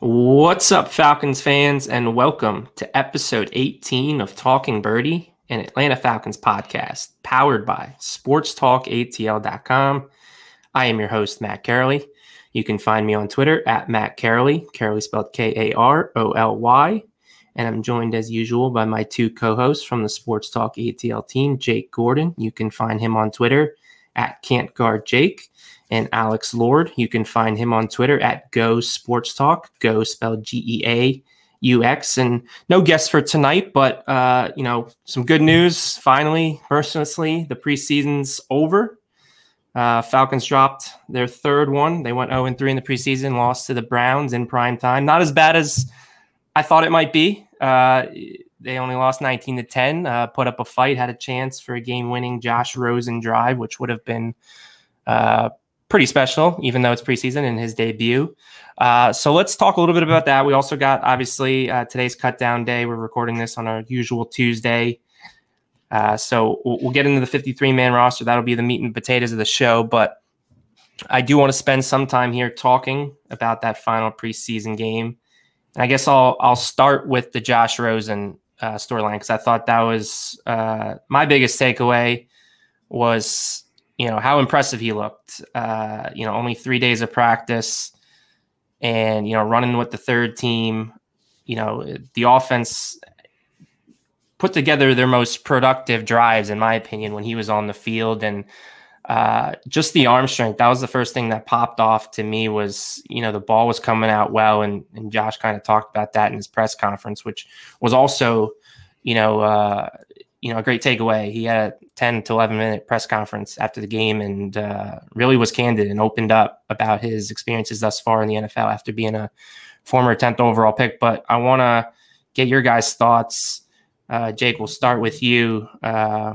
What's up, Falcons fans, and welcome to episode 18 of Talking Birdie, an Atlanta Falcons podcast powered by SportsTalkATL.com. I am your host, Matt Karoly. You can find me on Twitter at Matt Karoly spelled K A R O L Y. And I'm joined as usual by my two co hosts from the Sports Talk ATL team, Jake Gordon. You can find him on Twitter at Can't Guard Jake and Alex Lord. You can find him on Twitter at Go Sports Talk, Go spelled G E A U X. And no guests for tonight, but uh, you know, some good news. Finally, mercilessly, the preseason's over. Uh, Falcons dropped their third one. They went 0 3 in the preseason, lost to the Browns in prime time. Not as bad as I thought it might be. Uh, they only lost 19 to 10, uh, put up a fight, had a chance for a game winning Josh Rosen drive, which would have been uh, pretty special, even though it's preseason in his debut. Uh, so let's talk a little bit about that. We also got obviously uh, today's cut down day. We're recording this on our usual Tuesday. Uh, so we'll, we'll, get into the 53 man roster. That'll be the meat and potatoes of the show. But I do want to spend some time here talking about that final preseason game. And I guess I'll I'll start with the Josh Rosen uh, storyline because I thought that was uh, my biggest takeaway was you know how impressive he looked. Uh, you know, only three days of practice, and you know, running with the third team. You know, the offense put together their most productive drives, in my opinion, when he was on the field, and uh, just the arm strength. That was the first thing that popped off to me. Was you know the ball was coming out well, and and Josh kind of talked about that in his press conference, which was also you know uh, you know, a great takeaway. He had a 10 to 11 minute press conference after the game and uh, really was candid and opened up about his experiences thus far in the NFL after being a former 10th overall pick. But I want to get your guys' thoughts. Uh, Jake, we'll start with you. Uh,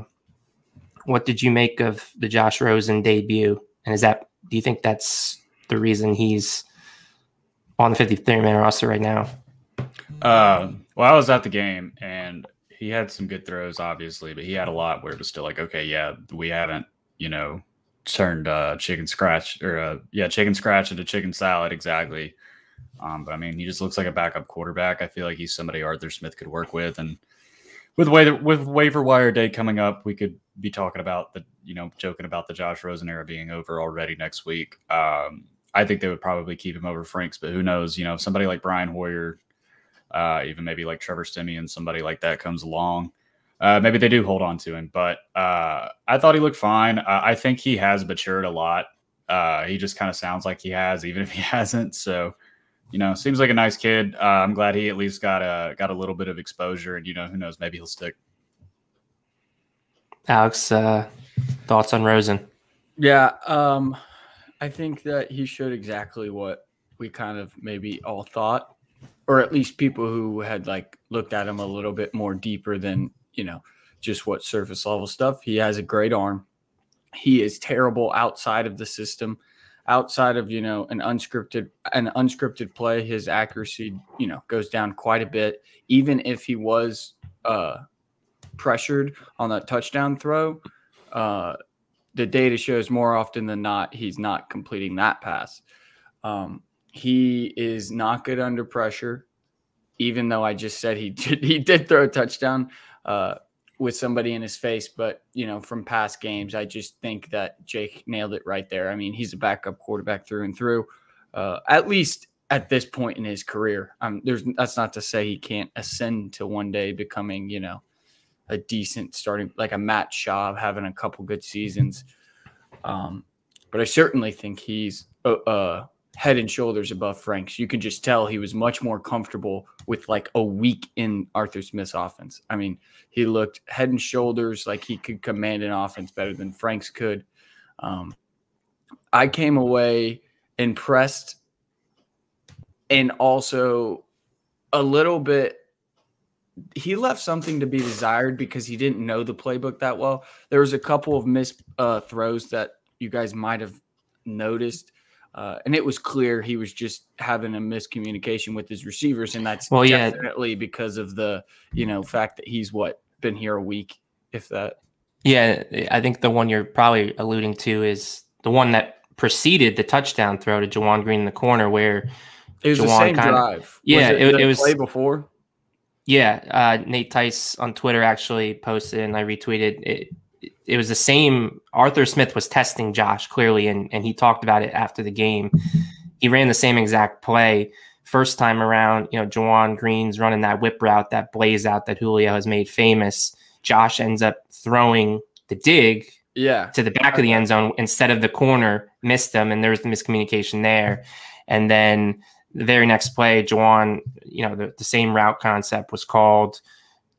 what did you make of the Josh Rosen debut? And is that, do you think that's the reason he's on the 53 man roster right now? Uh, well, I was at the game and he had some good throws, obviously, but he had a lot where it was still like, okay, yeah, we haven't, you know, turned uh, chicken scratch or uh, yeah, chicken scratch into chicken salad exactly. Um, but I mean, he just looks like a backup quarterback. I feel like he's somebody Arthur Smith could work with, and with way with waiver wire day coming up, we could be talking about the you know joking about the Josh Rosen era being over already next week. Um, I think they would probably keep him over Franks, but who knows? You know, somebody like Brian Hoyer uh, even maybe like Trevor Siemian, somebody like that comes along. Uh, maybe they do hold on to him, but uh, I thought he looked fine. I think he has matured a lot. Uh, he just kind of sounds like he has, even if he hasn't. So, you know, seems like a nice kid. Uh, I'm glad he at least got a got a little bit of exposure, and you know, who knows, maybe he'll stick. Alex, uh, thoughts on Rosen? Yeah, um, I think that he showed exactly what we kind of maybe all thought or at least people who had like looked at him a little bit more deeper than you know just what surface level stuff. He has a great arm. He is terrible outside of the system, outside of you know an unscripted an unscripted play. His accuracy you know goes down quite a bit. Even if he was uh, pressured on that touchdown throw, uh, the data shows more often than not he's not completing that pass. Um, he is not good under pressure, even though I just said he did, he did throw a touchdown uh, with somebody in his face. But, you know, from past games, I just think that Jake nailed it right there. I mean, he's a backup quarterback through and through, uh, at least at this point in his career. Um, there's that's not to say he can't ascend to one day becoming, you know, a decent starting like a Matt Schaub having a couple good seasons. Um, but I certainly think he's uh, uh head and shoulders above Franks. You could just tell he was much more comfortable with like a week in Arthur Smith's offense. I mean, he looked head and shoulders like he could command an offense better than Franks could. Um, I came away impressed and also a little bit he left something to be desired because he didn't know the playbook that well. There was a couple of missed uh, throws that you guys might have noticed. Uh, and it was clear he was just having a miscommunication with his receivers, and that's well, yeah. definitely because of the you know fact that he's what been here a week, if that. Yeah, I think the one you're probably alluding to is the one that preceded the touchdown throw to Juwan Green in the corner, where It was the same kinda- drive. Yeah, was it- the it was- play before. Yeah, uh, Nate Tice on Twitter actually posted, and I retweeted it. It was the same. Arthur Smith was testing Josh clearly, and and he talked about it after the game. He ran the same exact play first time around. You know, Juwan Green's running that whip route, that blaze out that Julio has made famous. Josh ends up throwing the dig Yeah, to the back of the end zone instead of the corner, missed them, and there was the miscommunication there. And then the very next play, Juwan, you know, the, the same route concept was called.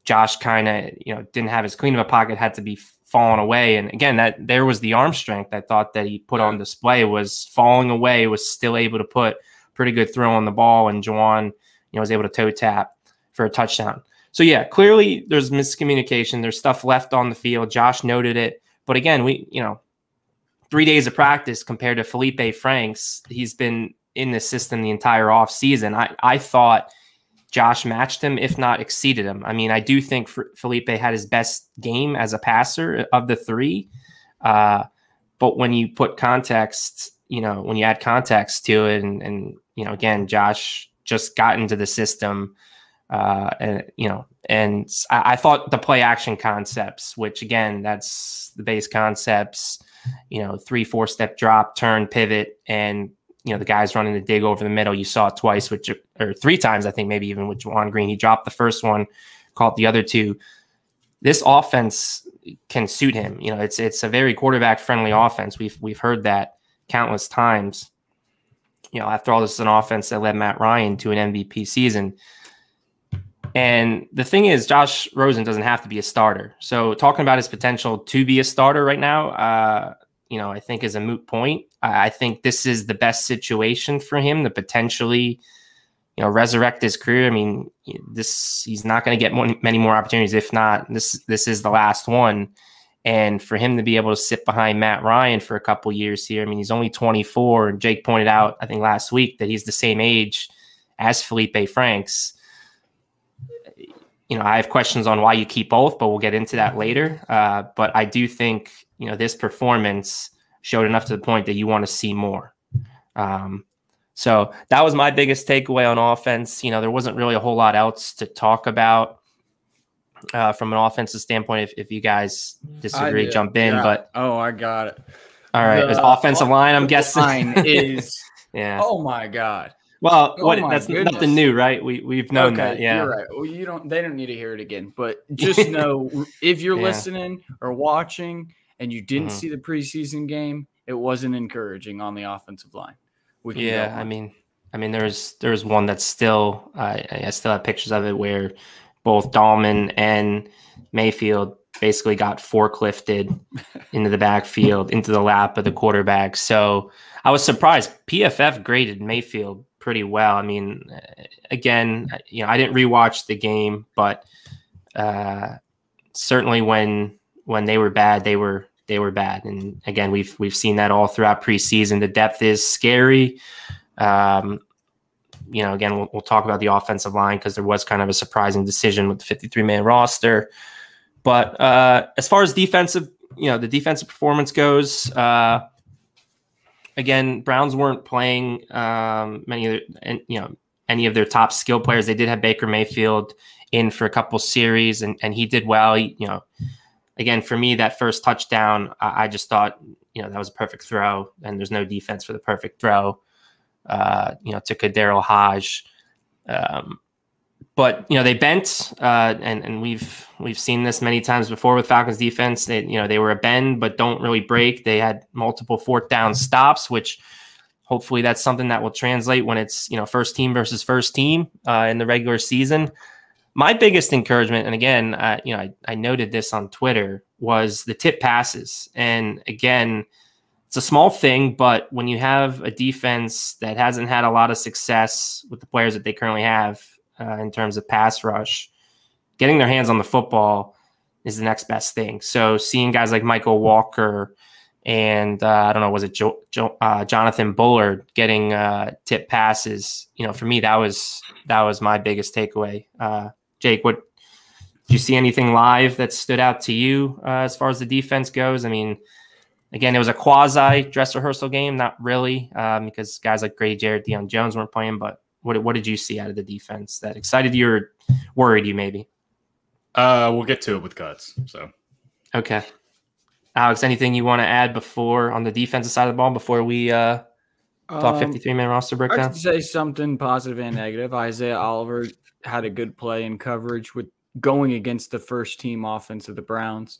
Josh kind of, you know, didn't have as clean of a pocket, had to be falling away. And again, that there was the arm strength I thought that he put on display was falling away, was still able to put pretty good throw on the ball, and Juwan, you know, was able to toe tap for a touchdown. So yeah, clearly there's miscommunication. There's stuff left on the field. Josh noted it. But again, we, you know, three days of practice compared to Felipe Franks, he's been in the system the entire off season. I, I thought Josh matched him, if not exceeded him. I mean, I do think Felipe had his best game as a passer of the three. Uh, but when you put context, you know, when you add context to it, and, and you know, again, Josh just got into the system. Uh, and you know, and I, I thought the play action concepts, which again, that's the base concepts, you know, three, four step drop, turn, pivot, and you know, the guys running the dig over the middle. You saw it twice, which or three times, I think, maybe even with Juwan Green. He dropped the first one, caught the other two. This offense can suit him. You know, it's it's a very quarterback friendly offense. We've we've heard that countless times. You know, after all, this is an offense that led Matt Ryan to an MVP season. And the thing is, Josh Rosen doesn't have to be a starter. So talking about his potential to be a starter right now, uh, you know, I think is a moot point. I think this is the best situation for him to potentially, you know, resurrect his career. I mean, this he's not going to get more, many more opportunities. If not, this this is the last one. And for him to be able to sit behind Matt Ryan for a couple years here, I mean, he's only 24. And Jake pointed out, I think last week, that he's the same age as Felipe Franks you know, I have questions on why you keep both, but we'll get into that later. Uh, but I do think, you know, this performance showed enough to the point that you want to see more. Um, so that was my biggest takeaway on offense. You know, there wasn't really a whole lot else to talk about uh, from an offensive standpoint. If, if you guys disagree, jump in. yeah. But oh, I got it. all right, The offensive line. I'm guessing line is yeah. oh my god. Well, oh what that's goodness. nothing new, right? We we've known that. Yeah. You're right. Well, you don't. They don't need to hear it again. But just know if you're Yeah. listening or watching and you didn't Mhm. see the preseason game, it wasn't encouraging on the offensive line. Yeah, I mean, I mean, there's there's one that's still uh, I still have pictures of it where both Dalman and Mayfield basically got forklifted into the backfield, into the lap of the quarterback. So I was surprised. PFF graded Mayfield pretty well. I mean, uh, again, you know, I didn't rewatch the game, but uh, certainly when when they were bad, they were they were bad. And again, we've we've seen that all throughout preseason. The depth is scary. Um, you know, again, we'll, we'll talk about the offensive line because there was kind of a surprising decision with the 53 man roster. But uh, as far as defensive, you know, the defensive performance goes, uh, again, Browns weren't playing um, many of their, and you know, any of their top skill players. They did have Baker Mayfield in for a couple series, and and he did well. He, you know, again, for me, that first touchdown, I, I just thought, you know, that was a perfect throw, and there's no defense for the perfect throw. Uh, you know, to KhaDarel Hodge. Um, but you know they bent, uh, and and we've we've seen this many times before with Falcons defense. They you know they were a bend but don't really break. They had multiple fourth down stops, which hopefully that's something that will translate when it's you know first team versus first team uh, in the regular season. My biggest encouragement, and again, uh, you know, I, I noted this on Twitter, was the tip passes. And again, it's a small thing, but when you have a defense that hasn't had a lot of success with the players that they currently have uh, in terms of pass rush, getting their hands on the football is the next best thing. So seeing guys like Mykal Walker and uh, I don't know, was it jo- jo- uh, Jonathan Bullard getting uh, tip passes? You know, for me, that was that was my biggest takeaway. Jake, what did you see anything live that stood out to you uh, as far as the defense goes? I mean, again, it was a quasi dress rehearsal game, not really, um, because guys like Grady Jarrett, Deion Jones weren't playing. But what what did you see out of the defense that excited you or worried you maybe? Uh, we'll get to it with cuts. So okay, Alex, anything you want to add before on the defensive side of the ball before we uh talk Um, 53 man roster I breakdown? say something positive and negative. Isaiah Oliver had a good play in coverage with going against the first team offense of the Browns.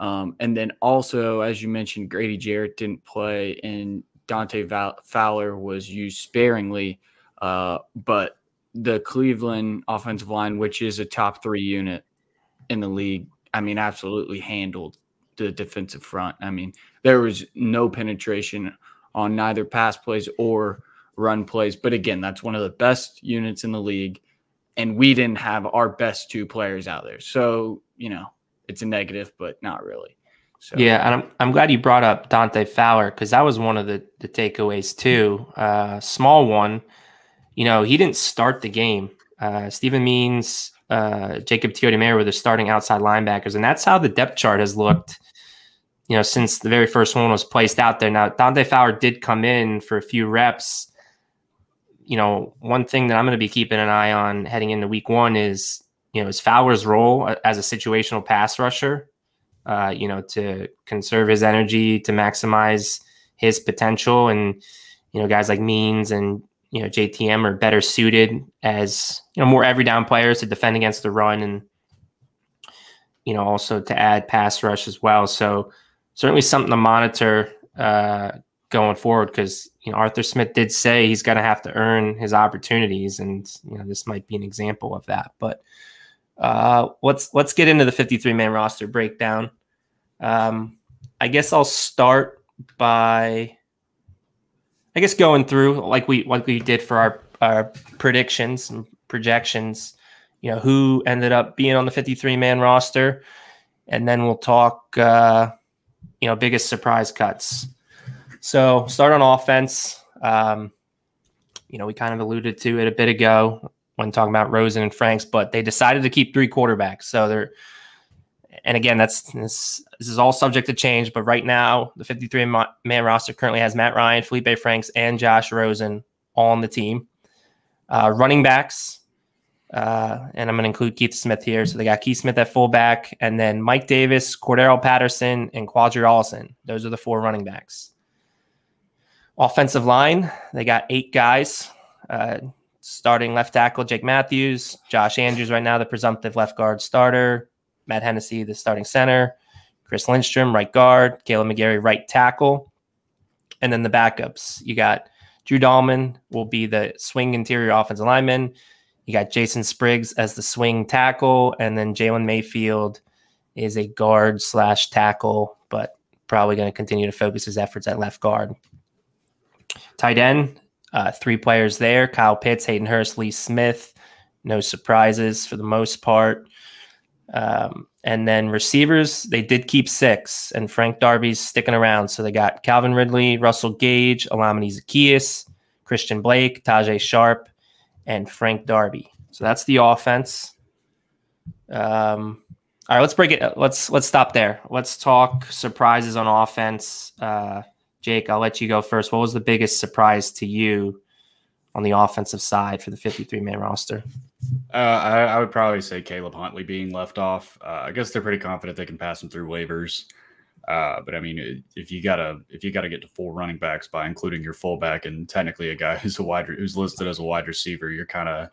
Um, and then also, as you mentioned, Grady Jarrett didn't play, and Dante Fowler was used sparingly. Uh, but the Cleveland offensive line, which is a top three unit in the league, I mean, absolutely handled the defensive front. I mean, there was no penetration on neither pass plays or run plays. But again, that's one of the best units in the league. And we didn't have our best two players out there. So, you know, it's a negative, but not really. So Yeah, and I'm I'm glad you brought up Dante Fowler because that was one of the the takeaways too. Uh, small one, you know, he didn't start the game. Uh, Steven Means, uh, Jacob Tuioti-Mariner were the starting outside linebackers, and that's how the depth chart has looked. You know, since the very first one was placed out there. Now Dante Fowler did come in for a few reps. You know, one thing that I'm going to be keeping an eye on heading into week one is you know is Fowler's role as a situational pass rusher uh, you know, to conserve his energy, to maximize his potential. And, you know, guys like Means and, you know, JTM are better suited as, you know, more every down players to defend against the run and, you know, also to add pass rush as well. So certainly something to monitor uh, going forward because, you know, Arthur Smith did say he's going to have to earn his opportunities. And, you know, this might be an example of that. But, uh, let's let's get into the 53 man roster breakdown. Um, I guess I'll start by, I guess going through like we like we did for our our predictions and projections. You know who ended up being on the 53 man roster, and then we'll talk. Uh, you know biggest surprise cuts. So start on offense. Um, you know we kind of alluded to it a bit ago when talking about Rosen and Franks, but they decided to keep three quarterbacks. So they're, and again, that's this, this is all subject to change. But right now, the 53 man roster currently has Matt Ryan, Felipe Franks, and Josh Rosen on the team. Uh, running backs, uh, and I'm going to include Keith Smith here. So they got Keith Smith at fullback, and then Mike Davis, Cordarrelle Patterson, and Qadree Ollison. Those are the four running backs. Offensive line, they got eight guys. Uh, starting left tackle Jake Matthews, Josh Andrews right now the presumptive left guard starter, Matt Hennessy the starting center, Chris Lindstrom right guard, Kaleb McGary right tackle, and then the backups you got Drew Dalman will be the swing interior offensive lineman. You got Jason Spriggs as the swing tackle, and then Jalen Mayfield is a guard slash tackle, but probably going to continue to focus his efforts at left guard. Tight end, uh, three players there Kyle Pitts, Hayden Hurst, Lee Smith. No surprises for the most part. Um, and then receivers, they did keep six, and Frank Darby's sticking around. So they got Calvin Ridley, Russell Gage, Olamide Zaccheaus, Christian Blake, Tajae Sharpe, and Frank Darby. So that's the offense. Um, all right, let's break it. Let's let's stop there. Let's talk surprises on offense. Uh, Jake, I'll let you go first. What was the biggest surprise to you on the offensive side for the 53 man roster? Uh, I, I, would probably say Caleb Huntley being left off. Uh, I guess they're pretty confident they can pass him through waivers. Uh, but I mean, if you gotta if you gotta get to four running backs by including your fullback and technically a guy who's a wide who's listed as a wide receiver, you're kind of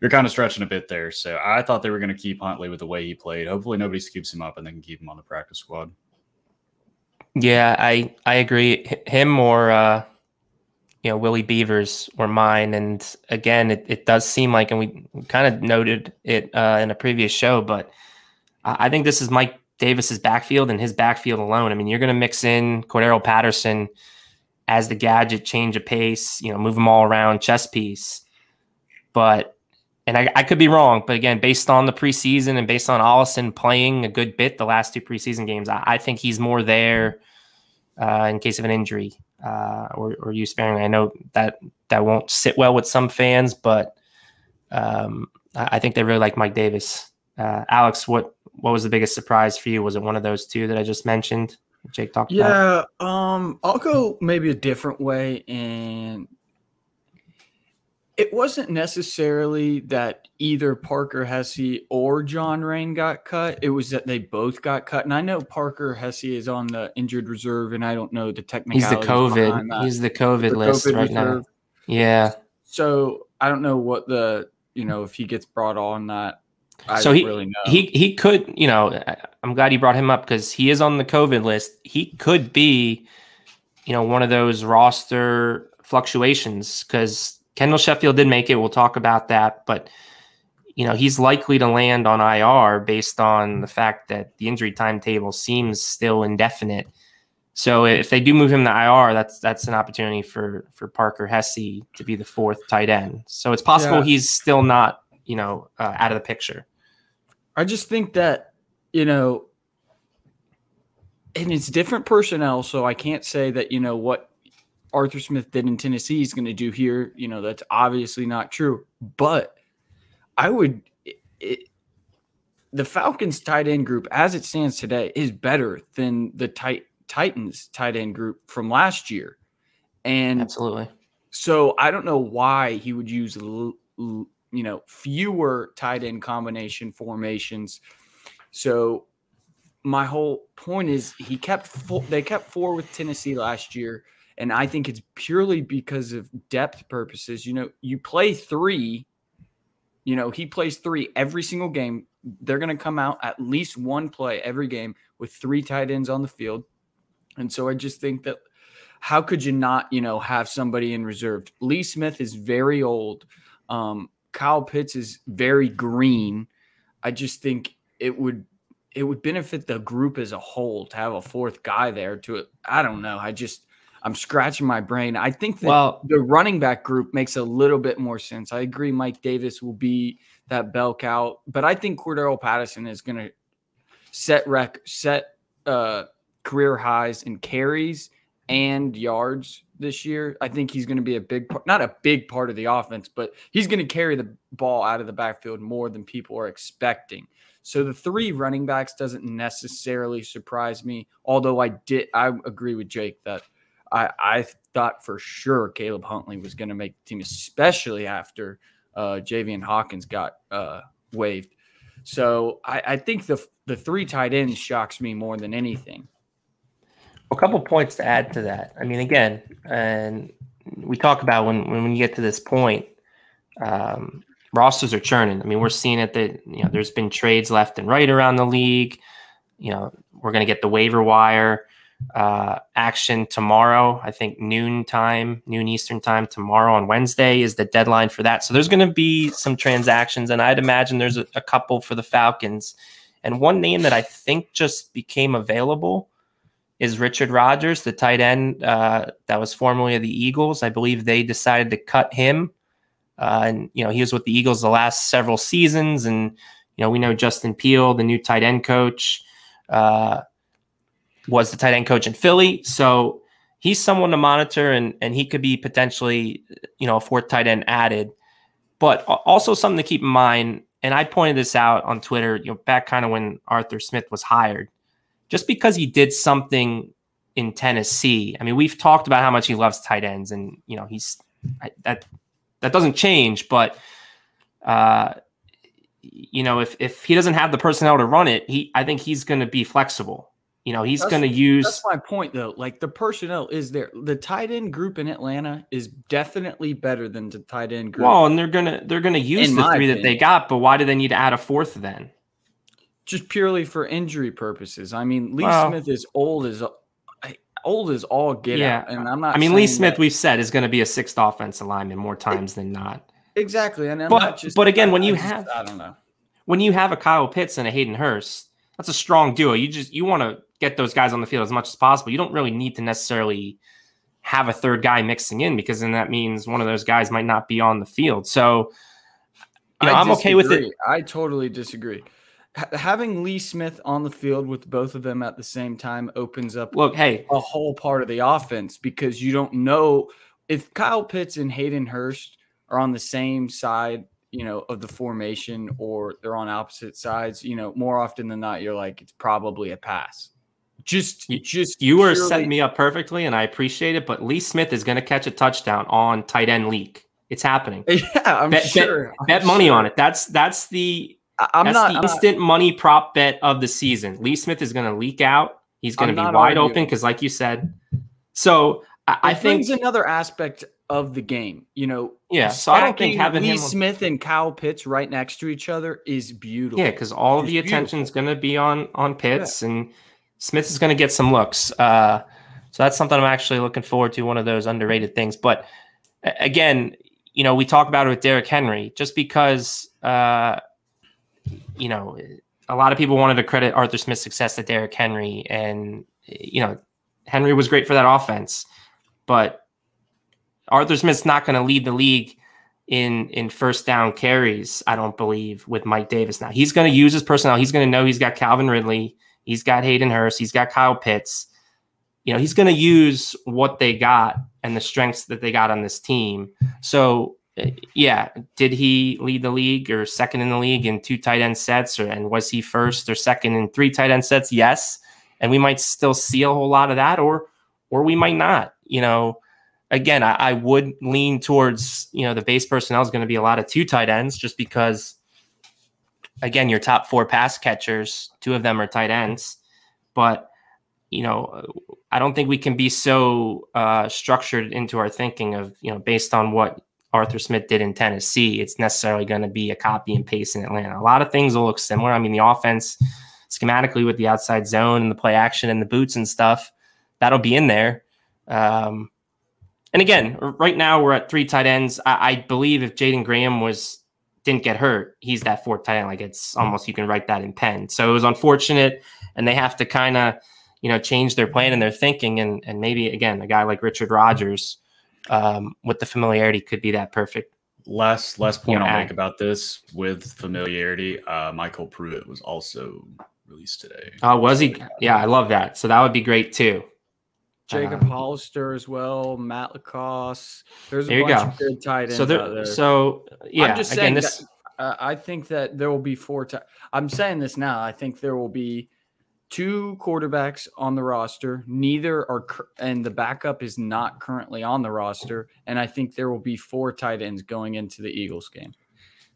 you're kind of stretching a bit there. So I thought they were going to keep Huntley with the way he played. Hopefully, nobody scoops him up and they can keep him on the practice squad. Yeah, I I agree. Him or uh, you know Willie Beavers were mine, and again, it, it does seem like, and we kind of noted it uh, in a previous show, but I think this is Mike Davis's backfield and his backfield alone. I mean, you're going to mix in Cordarrelle Patterson as the gadget, change of pace, you know, move them all around, chess piece, but. And I, I could be wrong, but again, based on the preseason and based on Ollison playing a good bit the last two preseason games, I, I think he's more there uh, in case of an injury uh, or, or use sparingly. I know that that won't sit well with some fans, but um, I, I think they really like Mike Davis. Uh, Alex, what what was the biggest surprise for you? Was it one of those two that I just mentioned? Jake talked yeah, about? um, I'll go maybe a different way and It wasn't necessarily that either Parker Hesse or John Raine got cut. It was that they both got cut. And I know Parker Hesse is on the injured reserve, and I don't know the technical. He's the COVID. He's the COVID the list COVID right reserve. now. Yeah. So I don't know what the you know if he gets brought on that. I so he really he he could you know I'm glad you brought him up because he is on the COVID list. He could be you know one of those roster fluctuations because Kendall Sheffield did make it. We'll talk about that, but you know he's likely to land on IR based on the fact that the injury timetable seems still indefinite. So if they do move him to IR, that's that's an opportunity for for Parker Hesse to be the fourth tight end. So it's possible yeah. he's still not you know uh, out of the picture. I just think that you know, and it's different personnel, so I can't say that you know what Arthur Smith did in Tennessee is going to do here. You know, that's obviously not true. But I would, it, the Falcons tight end group as it stands today is better than the tight Titans tight end group from last year. And absolutely. So I don't know why he would use, you know, fewer tight end combination formations. So my whole point is he kept four, they kept four with Tennessee last year. And I think it's purely because of depth purposes. You know, you play three, you know, he plays three every single game. They're going to come out at least one play every game with three tight ends on the field. And so I just think that how could you not, you know, have somebody in reserve? Lee Smith is very old. Um, Kyle Pitts is very green. I just think it would it would benefit the group as a whole to have a fourth guy there to. I don't know. I just I'm scratching my brain. I think that well, the running back group makes a little bit more sense. I agree Mike Davis will be that bell cow, but I think Cordarrelle Patterson is going to set rec set uh, career highs in carries and yards this year. I think he's going to be a big part, not a big part of the offense, but he's going to carry the ball out of the backfield more than people are expecting. So the three running backs doesn't necessarily surprise me, although I did I agree with Jake that I, I thought for sure Caleb Huntley was going to make the team, especially after uh, Javian Hawkins got uh, waived. So I, I think the the three tight ends shocks me more than anything. A couple points to add to that. I mean, again, and we talk about when when you get to this point, um, rosters are churning. I mean, we're seeing it that you know there's been trades left and right around the league. You know, we're going to get the waiver wire uh, action tomorrow. I think noon time, noon Eastern time tomorrow on Wednesday is the deadline for that. So there's going to be some transactions, and I'd imagine there's a, a, couple for the Falcons. And one name that I think just became available is Richard Rodgers, the tight end uh, that was formerly of the Eagles. I believe they decided to cut him. Uh, and you know he was with the Eagles the last several seasons, and you know we know Justin Peelle, the new tight end coach. Uh, was the tight end coach in Philly. So he's someone to monitor and and he could be potentially, you know, a fourth tight end added. But also something to keep in mind, and I pointed this out on Twitter, you know, back kind of when Arthur Smith was hired. Just because he did something in Tennessee, I mean, we've talked about how much he loves tight ends, and you know, he's I, that that doesn't change, but uh, you know, if if he doesn't have the personnel to run it, he I think he's going to be flexible. You know, he's going to use. That's my point, though. Like the personnel is there. The tight end group in Atlanta is definitely better than the tight end group. Well, and they're gonna they're gonna use in the three opinion. that they got, but why do they need to add a fourth then? Just purely for injury purposes. I mean, Lee well, Smith is old as old as all get yeah. out, and I'm not. I mean, Lee Smith, that, we've said, is going to be a sixth offensive lineman more times it, than not. Exactly, and I'm but just, but again, when you just, have, I don't know, when you have a Kyle Pitts and a Hayden Hurst, that's a strong duo. You just you want to get those guys on the field as much as possible. You don't really need to necessarily have a third guy mixing in because then that means one of those guys might not be on the field. So, you know, I'm okay with it. I totally disagree. H- having Lee Smith on the field with both of them at the same time opens up look, hey, a whole part of the offense because you don't know if Kyle Pitts and Hayden Hurst are on the same side you know, of the formation or they're on opposite sides, you know, more often than not, you're like, it's probably a pass. Just, you, just you were setting me up perfectly, and I appreciate it. But Lee Smith is going to catch a touchdown on tight end leak. It's happening. Yeah, I'm bet, sure. Bet, bet money on it. That's that's the I'm that's not the I'm not- instant money prop bet of the season. Lee Smith is going to leak out. He's going to be wide arguing. open because, like you said, so I, I think another aspect of the game. You know, yeah. So I don't think having Lee him, Smith and Kyle Pitts right next to each other is beautiful. yeah, because all the attention is going to be on on Pitts and Smith is going to get some looks. Uh, so that's something I'm actually looking forward to. One of those underrated things, but again, you know, we talk about it with Derrick Henry just because, uh, you know, a lot of people wanted to credit Arthur Smith's success to Derrick Henry, and you know, Henry was great for that offense, but Arthur Smith's not going to lead the league in in first down carries. I don't believe with Mike Davis now. He's going to use his personnel. He's going to know he's got Calvin Ridley, he's got Hayden Hurst, he's got Kyle Pitts. You know, he's going to use what they got and the strengths that they got on this team. So, uh, yeah, did he lead the league or second in the league in two tight end sets, or and was he first or second in three tight end sets? Yes, and we might still see a whole lot of that, or or we might not. You know, again, I, I would lean towards you know the base personnel is going to be a lot of two tight ends, just because again, your top four pass catchers, two of them are tight ends, but you know, I don't think we can be so uh, structured into our thinking of you know based on what Arthur Smith did in Tennessee. It's necessarily going to be a copy and paste in Atlanta. A lot of things will look similar. I mean, the offense schematically with the outside zone and the play action and the boots and stuff that'll be in there. Um, and again, right now we're at three tight ends. I, I believe if Jaden Graham was didn't get hurt, he's that fourth tight end. Like it's almost you can write that in pen. So it was unfortunate, and they have to kind of you know change their plan and their thinking, and and maybe again a guy like Richard Rodgers um, with the familiarity could be that perfect. Last last point Yeah. I'll make about this with familiarity. Uh, MyCole Pruitt was also released today. Oh, was he? Yeah, I love that. So that would be great too. Jacob Um, Hollister as well, Matt LaCosse. There's a There bunch go. of good tight ends So out there, there. so yeah. I'm just again, saying this. that, uh, I think that there will be four. Ti- I'm saying this now. I think there will be two quarterbacks on the roster. Neither are, cur- and the backup is not currently on the roster. And I think there will be four tight ends going into the Eagles game.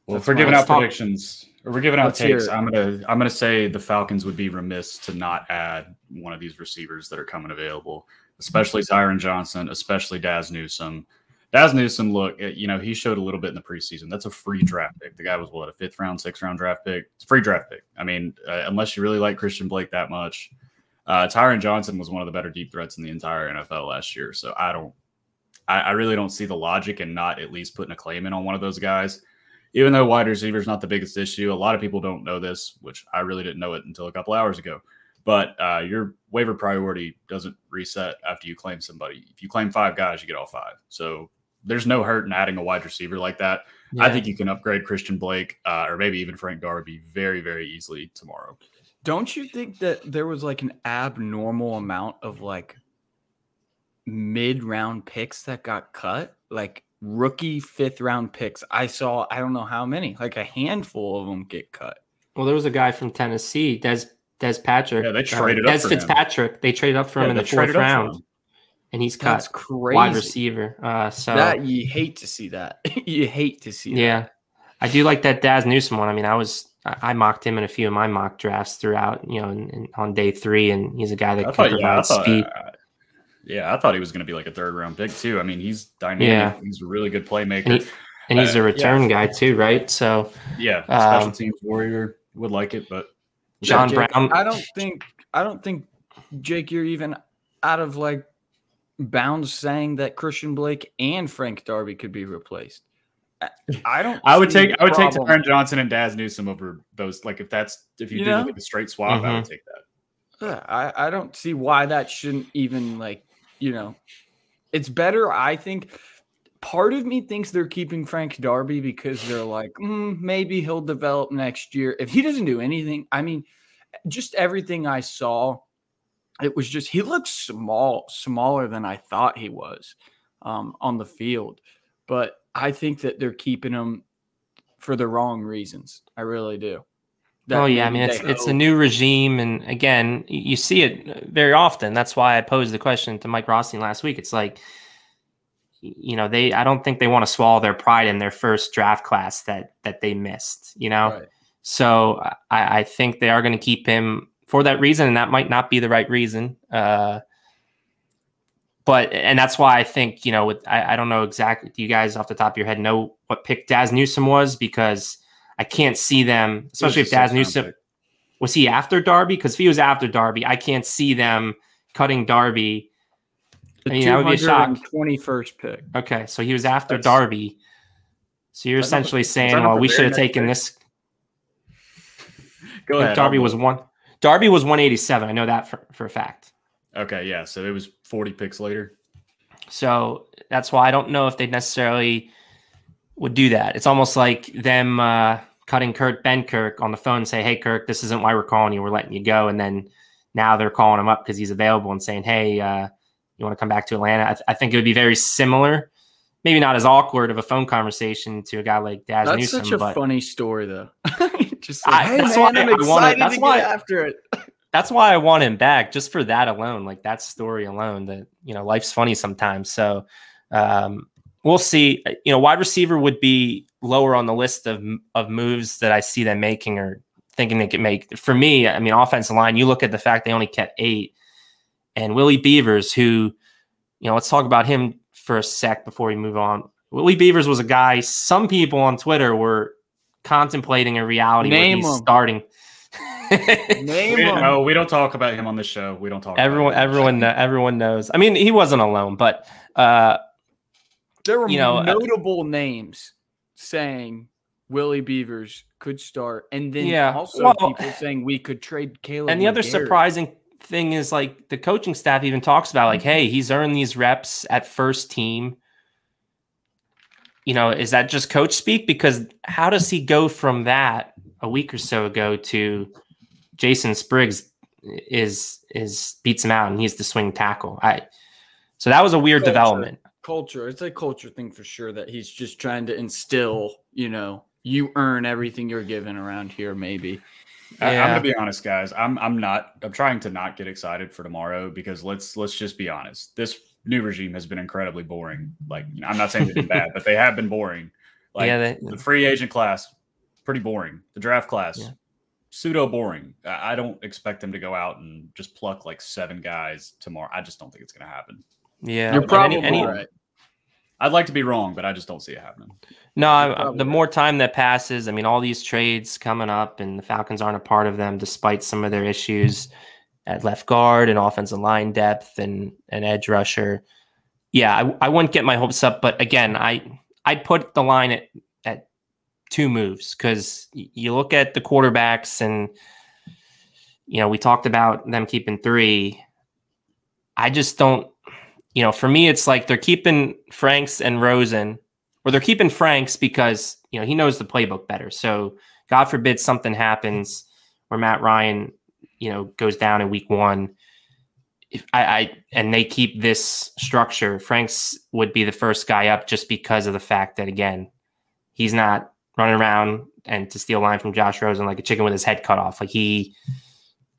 Well, if That's we're giving out talk- predictions or we're giving out Let's takes. I'm gonna I'm gonna say the Falcons would be remiss to not add one of these receivers that are coming available, especially Tyron Johnson, especially Dazz Newsome. Dazz Newsome, look, eh, you know, he showed a little bit in the preseason. That's a free draft pick. The guy was what a fifth round, sixth round draft pick. It's a free draft pick. I mean, uh, unless you really like Christian Blake that much, uh, Tyron Johnson was one of the better deep threats in the entire NFL last year. So I don't, I, I really don't see the logic in not at least putting a claim in on one of those guys even though wide receiver is not the biggest issue, a lot of people don't know this, which I really didn't know it until a couple hours ago. But uh, your waiver priority doesn't reset after you claim somebody. If you claim five guys, you get all five. So there's no hurt in adding a wide receiver like that. I think you can upgrade Christian Blake uh, or maybe even Frank Darby very, very easily tomorrow. Don't you think that there was like an abnormal amount of like mid round picks that got cut? Like rookie fifth round picks. I saw, I don't know how many, like a handful of them get cut. Well, there was a guy from Tennessee, Des Des Patrick. Yeah, they uh, traded up Des for him. Fitzpatrick. They traded up for him Yeah, in the fourth traded up for round, and he's That's cut crazy. wide receiver. Uh, so That you hate to see that. you hate to see yeah, that. I do like that Dazz Newsome one. I mean, I was I I mocked him in a few of my mock drafts throughout, you know, in, in- on day three, and he's a guy that I can thought, yeah, I provide thought, speed. uh, yeah, I thought he was going to be like a third round pick too. I mean, he's dynamic. Yeah. He's a really good playmaker. And, he, and he's Uh, a yeah. return guy too, right? So yeah, special Um, teams warrior would like it, but John Jake, Brown. I don't think I don't think Jake, you're even out of like bounds saying that Christian Blake and Frank Darby could be replaced. I- I don't. I would see take I would take problem. Tyron Johnson and Dazz Newsome over those. Like if that's if you, You do know? like a straight swap, I would Mhm. take that. Yeah, I, I don't see why that shouldn't even like you know, it's better. I think. Part of me thinks they're keeping Frank Darby because they're like, "Mm, maybe he'll develop next year. If he doesn't do anything, I mean, just everything I saw, it was just he looks small, smaller than I thought he was um, on the field. But I think that they're keeping him for the wrong reasons. I really do. Oh yeah, I mean it's it's a new regime, and again, you see it very often. That's why I posed the question to Mike Rothstein last week. It's like, you know, they I don't think they want to swallow their pride in their first draft class that that they missed. You know, Right. so I, I think they are going to keep him for that reason, and that might not be the right reason. Uh, but and that's why I think you know, with I, I don't know exactly. Do you guys off the top of your head know what pick Dazz Newsome was? Because I can't see them, especially if It was Dazz sixth-round Newsome was he after Darby? Because if he was after Darby, I can't see them cutting Darby. The I mean, that would be a shock. 221st pick. Okay, so he was after That's- Darby. So you're Is that not- essentially is saying, well, we should have taken pick? this. Go ahead. Darby I'll- was one. Darby was 187. I know that for, for a fact. Okay, yeah. So it was 40 picks later. So that's why I don't know if they necessarily would do that. It's almost like them uh, cutting Kurt Ben Kirk on the phone and say, "Hey, Kirk, this isn't why we're calling you. We're letting you go." And then now they're calling him up because he's available and saying, "Hey, uh, you want to come back to Atlanta?" I, th- I think it would be very similar, maybe not as awkward of a phone conversation to a guy like Dazz That's Newsome. such a but funny story, though. Just I- hey, that's man, why I'm I excited that's to why- get after it. that's why I want him back, just for that alone, like that story alone. That you know, life's funny sometimes. So um, we'll see. You know, wide receiver would be lower on the list of of moves that I see them making or thinking they could make. For me, I mean, offensive line. You look at the fact they only kept eight, and Willie Beavers, who, you know, let's talk about him for a sec before we move on. Willie Beavers was a guy. Some people on Twitter were contemplating a reality Name where he's him. starting. Name We, him. no, we don't talk about him on this show. We don't talk. about everyone him on this show. everyone kno- everyone knows i mean he wasn't alone but uh There were you know, uh, notable names saying Willie Beavers could start, and then Yeah, also well- people saying we could trade Caleb. and the other McGary. surprising thing is like the coaching staff even talks about like mm-hmm. hey he's earned these reps at first team you know is that just coach speak because how does he go from that a week or so ago to jason spriggs is is beats him out and he's the swing tackle i so that was a weird Culture. Uh, development culture. It's a culture thing for sure that he's just trying to instill. You know, you earn everything you're given around here. Maybe. I, I'm gonna be honest, guys. I'm I'm not. I'm trying to not get excited for tomorrow because let's let's just be honest. This new regime has been incredibly boring. Like you know, I'm not saying they've been bad, but they have been boring. Like yeah they, the free agent class, pretty boring. The draft class, Yeah. pseudo boring. I I don't expect them to go out and just pluck like seven guys tomorrow. I just don't think it's gonna happen. Yeah You're probably any- any- right. I'd like to be wrong, but I just don't see it happening. No, I, the more time that passes, I mean, all these trades coming up, and the Falcons aren't a part of them, despite some of their issues at left guard and offensive line depth and an edge rusher. Yeah, I, I wouldn't get my hopes up, but again, I I'd put the line at at two moves because you look at the quarterbacks, and you know we talked about them keeping three. I just don't, you know, for me, it's like they're keeping Franks and Rosen or they're keeping Franks because you know he knows the playbook better. So God forbid something happens where Matt Ryan, you know, goes down in week one. If I, I and they keep this structure, Franks would be the first guy up just because of the fact that again, he's not running around and to steal line from Josh Rosen like a chicken with his head cut off. Like he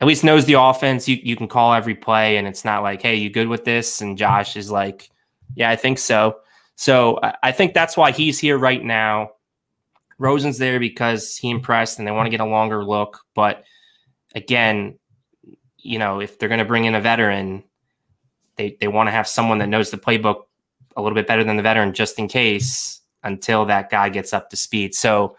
at least knows the offense. You you can call every play, and it's not like, hey, you good with this? And Josh is like, yeah, I think so. So I think that's why he's here right now. Rosen's there because he impressed and they want to get a longer look. But again, you know, if they're going to bring in a veteran, they, they want to have someone that knows the playbook a little bit better than the veteran just in case until that guy gets up to speed. So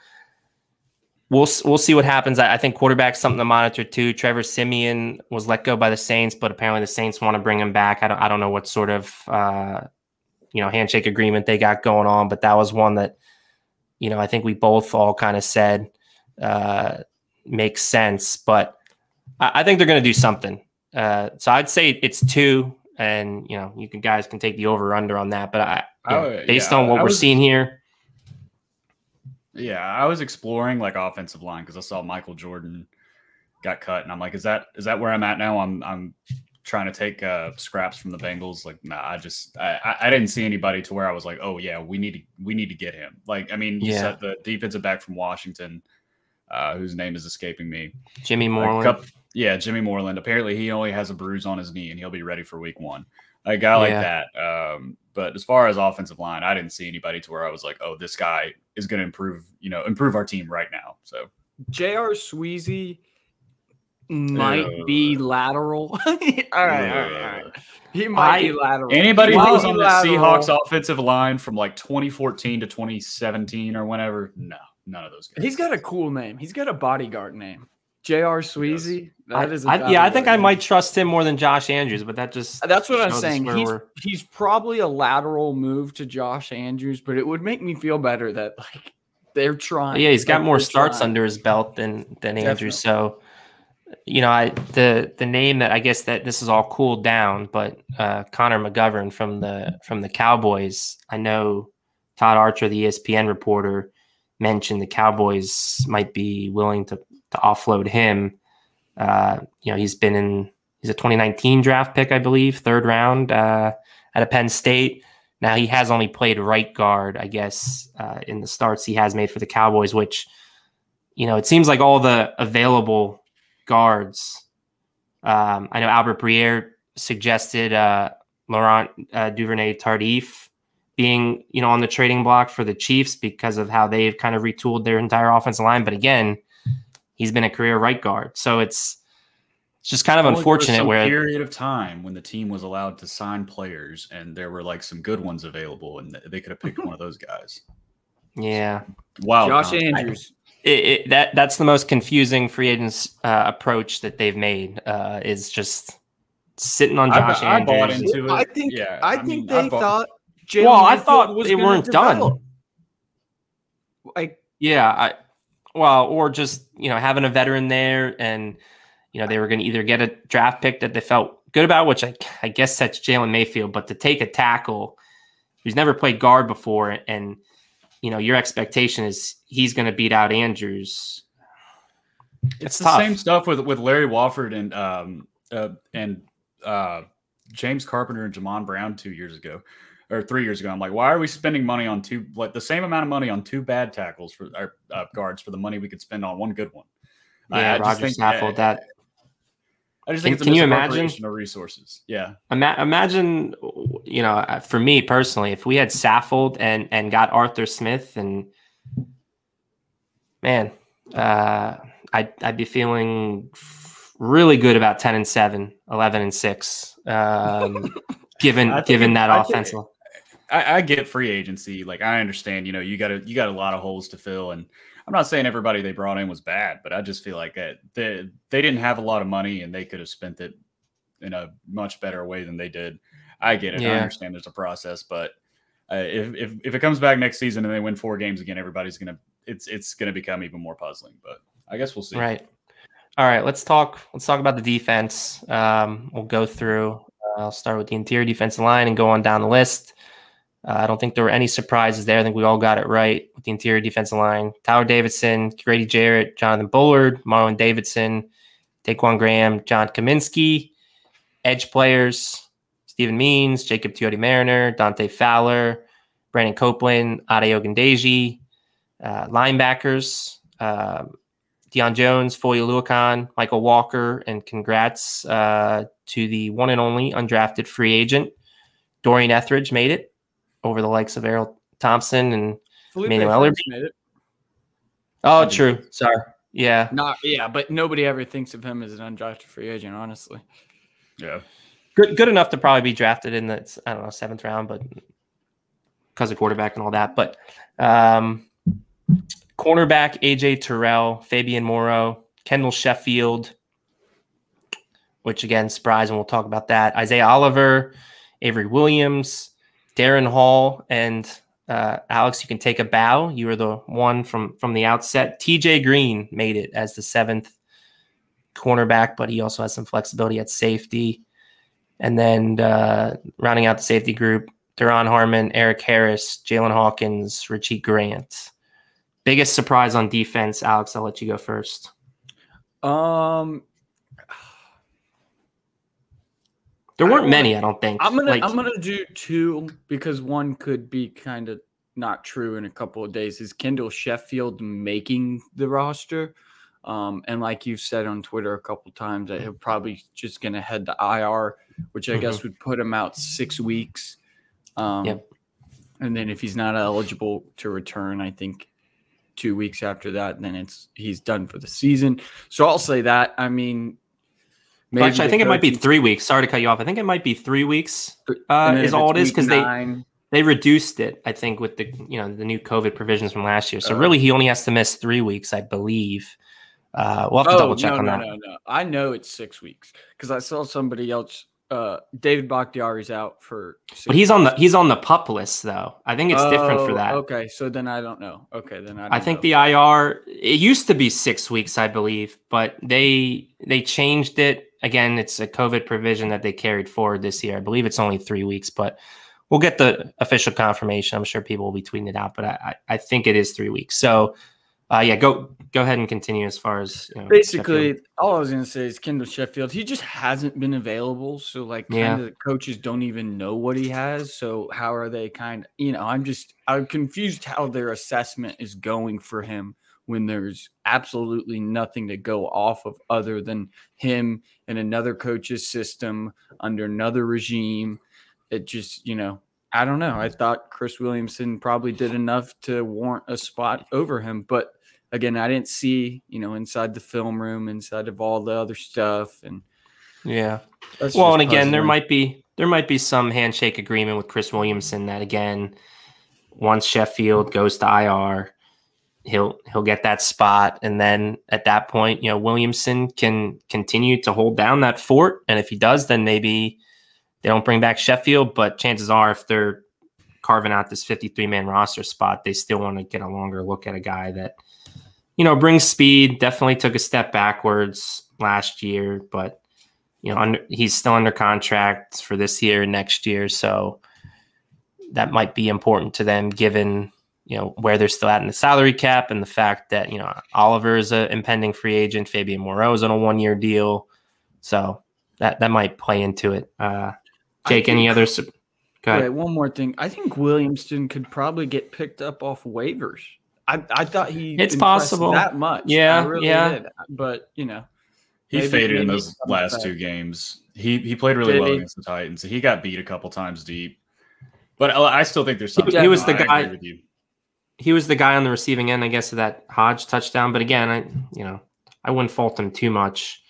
we'll we'll see what happens. I, I think quarterback's something to monitor too. Trevor Siemian was let go by the Saints, but apparently the Saints want to bring him back. I don't I don't know what sort of uh, you know handshake agreement they got going on, but that was one that you know I think we both all kind of said uh, makes sense. But I, I think they're going to do something. Uh, so I'd say it's two, and you know you can guys can take the over under on that. But I, you know, Oh, based yeah, on what I we're was- seeing here, Yeah, I was exploring like offensive line because I saw Michael Jordan got cut, and I'm like, is that is that where I'm at now? I'm I'm trying to take uh, scraps from the Bengals. Like, nah, I just I, I- didn't see anybody to where I was like, oh yeah, we need to we need to get him. Like, I mean, you Yeah. said the defensive back from Washington, uh, whose name is escaping me. Jimmy Moreland. yeah, Jimmy Moreland. Apparently, he only has a bruise on his knee, and he'll be ready for Week One. A guy like Yeah. that. Um, but as far as offensive line, I didn't see anybody to where I was like, oh, this guy is going to improve, you know, improve our team right now. So J.R. Sweezy might be lateral. all right, all right, all right. He might I- be lateral. anybody He who was be on the lateral. Seahawks offensive line from like 2014 to 2017 or whenever, no, none of those guys. He's got a cool name. He's got a bodyguard name. J.R. Sweezy. I, That is. a I- yeah, I think I might trust him more than Josh Andrews, but that just That's what I'm saying. He's, we're- he's probably a lateral move to Josh Andrews, but it would make me feel better that like they're trying. yeah, he's got more starts trying. under his belt than than Andrews. So, you know, I the the name that I guess that this is all cooled down, but uh, Connor McGovern from the from the Cowboys. I know Todd Archer, the ESPN reporter, mentioned the Cowboys might be willing to to offload him. Uh, you know, he's been in he's a 2019 draft pick, I believe, third round uh, at a Penn State. Now he has only played right guard, I guess, uh, in the starts he has made for the Cowboys, which, you know, it seems like all the available guards. Um, I know Albert Breer suggested uh, Laurent uh, Duvernay Tardif being, you know, on the trading block for the Chiefs because of how they've kind of retooled their entire offensive line. But again, he's been a career right guard, so it's it's just kind of Only there was unfortunate some where period of time when the team was allowed to sign players and there were like some good ones available and they could have picked one of those guys. yeah. Wow. Josh Andrews. it, it, that that's the most confusing free agents uh, approach that they've made uh, is just sitting on I- Josh I bought Andrews. into it. I think. Yeah, I, I think mean, they I bought- thought. Jalen Well, I thought was they weren't done. Like Yeah, I well, or just you know having a veteran there, and you know they were going to either get a draft pick that they felt good about, which I I guess that's Jalen Mayfield, but to take a tackle who's never played guard before, and you know your expectation is he's going to beat out Andrews. It's It's the tough. same stuff with with Larry Wofford and um uh, and uh James Carpenter and Jamon Brown two years ago or three years ago. I'm like, why are we spending money on two like the same amount of money on two bad tackles for our uh, guards for the money we could spend on one good one? I- Yeah, I just Rodger think- Saffold. That I just Can- think it's a can you imagine? of resources. Yeah, Ima- imagine, you know, uh, for me personally, if we had Saffold and and got Arthur Smith, and man, uh, I'd I'd be feeling really good about ten and 7, 11 and six, um, given given that I offensive. I, I get free agency. Like I understand, you know, you got to you got a lot of holes to fill, and I'm not saying everybody they brought in was bad, but I just feel like that they they didn't have a lot of money and they could have spent it in a much better way than they did. I get it. I understand there's a process, but uh, if, if if it comes back next season and they win four games again, everybody's gonna it's it's gonna become even more puzzling. But I guess we'll see. Right. All right. Let's talk. Let's talk about the defense. Um, we'll go through. Uh, I'll start with the interior defensive line and go on down the list. Uh, I don't think there were any surprises there. I think we all got it right with the interior defensive line. Tyler Davison, Grady Jarrett, Jonathan Bullard, Marlon Davidson, Ta'Quon Graham, John Cominsky. Edge players, Steven Means, Jacob Tuioti-Mariner, Dante Fowler, Brandon Copeland, Ade Ogundeji. Uh, linebackers, uh, Deion Jones, Foye Oluokun, Mykal Walker, and congrats uh, to the one and only undrafted free agent. Dorian Etheridge made it over the likes of Erroll Thompson and Felipe Manuel Franks Ellerbe? made it. oh, true. Sorry. Yeah. Not yeah, but nobody ever thinks of him as an undrafted free agent. Honestly, Yeah. Good good enough to probably be drafted in the I don't know, seventh round, but because of quarterback and all that. But um cornerback AJ Terrell, Fabian Moreau, Kendall Sheffield, which again, surprise, and we'll talk about that. Isaiah Oliver, Avery Williams, Darren Hall, and uh, Alex, you can take a bow. You were the one from from the outset. TJ Green made it as the seventh cornerback, but he also has some flexibility at safety. And then uh, rounding out the safety group, Duron Harmon, Erik Harris, Jaylinn Hawkins, Richie Grant. Biggest surprise on defense, Alex. I'll let you go first. um, There weren't many, I don't think. I'm gonna Like, I'm gonna do two because one could be kind of not true in a couple of days. Is Kendall Sheffield making the roster? Um, and like you've said on Twitter a couple times, that he'll probably just gonna head to IR which I guess would put him out six weeks. Um, Yep. And then if he's not eligible to return, I think two weeks after that, then it's he's done for the season. So I'll say that. I mean, Well, Actually, I think it might be three weeks. Sorry to cut you off. I think it might be three weeks. Uh, is all it's because they they reduced it. I think with the you know the new COVID provisions from last year. So Oh. really, he only has to miss three weeks, I believe. Uh, we'll have to double check no, on no, that. No, no, no. I know it's six weeks because I saw somebody else. Uh, David Bakhtiari's out for. Six But he's on the weeks. he's on the pup list though. I think it's different for Oh, that. Okay, so then I don't know. Okay, then I. Don't I think know. the IR it used to be six weeks, I believe, but they they changed it. Again, it's a COVID provision that they carried forward this year. I believe it's only three weeks, but we'll get the official confirmation. I'm sure people will be tweeting it out, but I I, think it is three weeks. So, uh, yeah, go go ahead and continue as far as you know, basically Sheffield. all I was gonna say is Kendall Sheffield. He just hasn't been available, so like kind Yeah. of the coaches don't even know what he has. So how are they kind of you know? I'm just I'm confused how their assessment is going for him when there's absolutely nothing to go off of other than him and another coach's system under another regime. It just you know. I don't know. I thought Chris Williamson probably did enough to warrant a spot over him, but again, I didn't see, you know, inside the film room, inside of all the other stuff, and yeah. Well, and again, there might be there might be some handshake agreement with Chris Williamson that again, once Sheffield goes to IR, he'll he'll get that spot, and then at that point, you know, Williamson can continue to hold down that fort, and if he does, then maybe they don't bring back Sheffield. But chances are, if they're carving out this 53 man roster spot, they still want to get a longer look at a guy that you know brings speed. Definitely took a step backwards last year, but you know, under, he's still under contract for this year and next year, so that might be important to them, given you know where they're still at in the salary cap and the fact that you know Oliver is an impending free agent, Fabian Moreau is on a one-year deal, so that that might play into it. Uh, I Jake, any think- other? Su- Go ahead. Wait, one more thing. I think Williamson could probably get picked up off waivers. I, I thought he It's possible. that much. Yeah, really yeah. did. But you know, He Maybe- faded in those last back. two games. He he played really Did well he? against the Titans. He got beat a couple times deep, but I I still think there's something. he was the I agree guy- with you. He was the guy on the receiving end, I guess, of that Hodge touchdown. But again, I you know I wouldn't fault him too much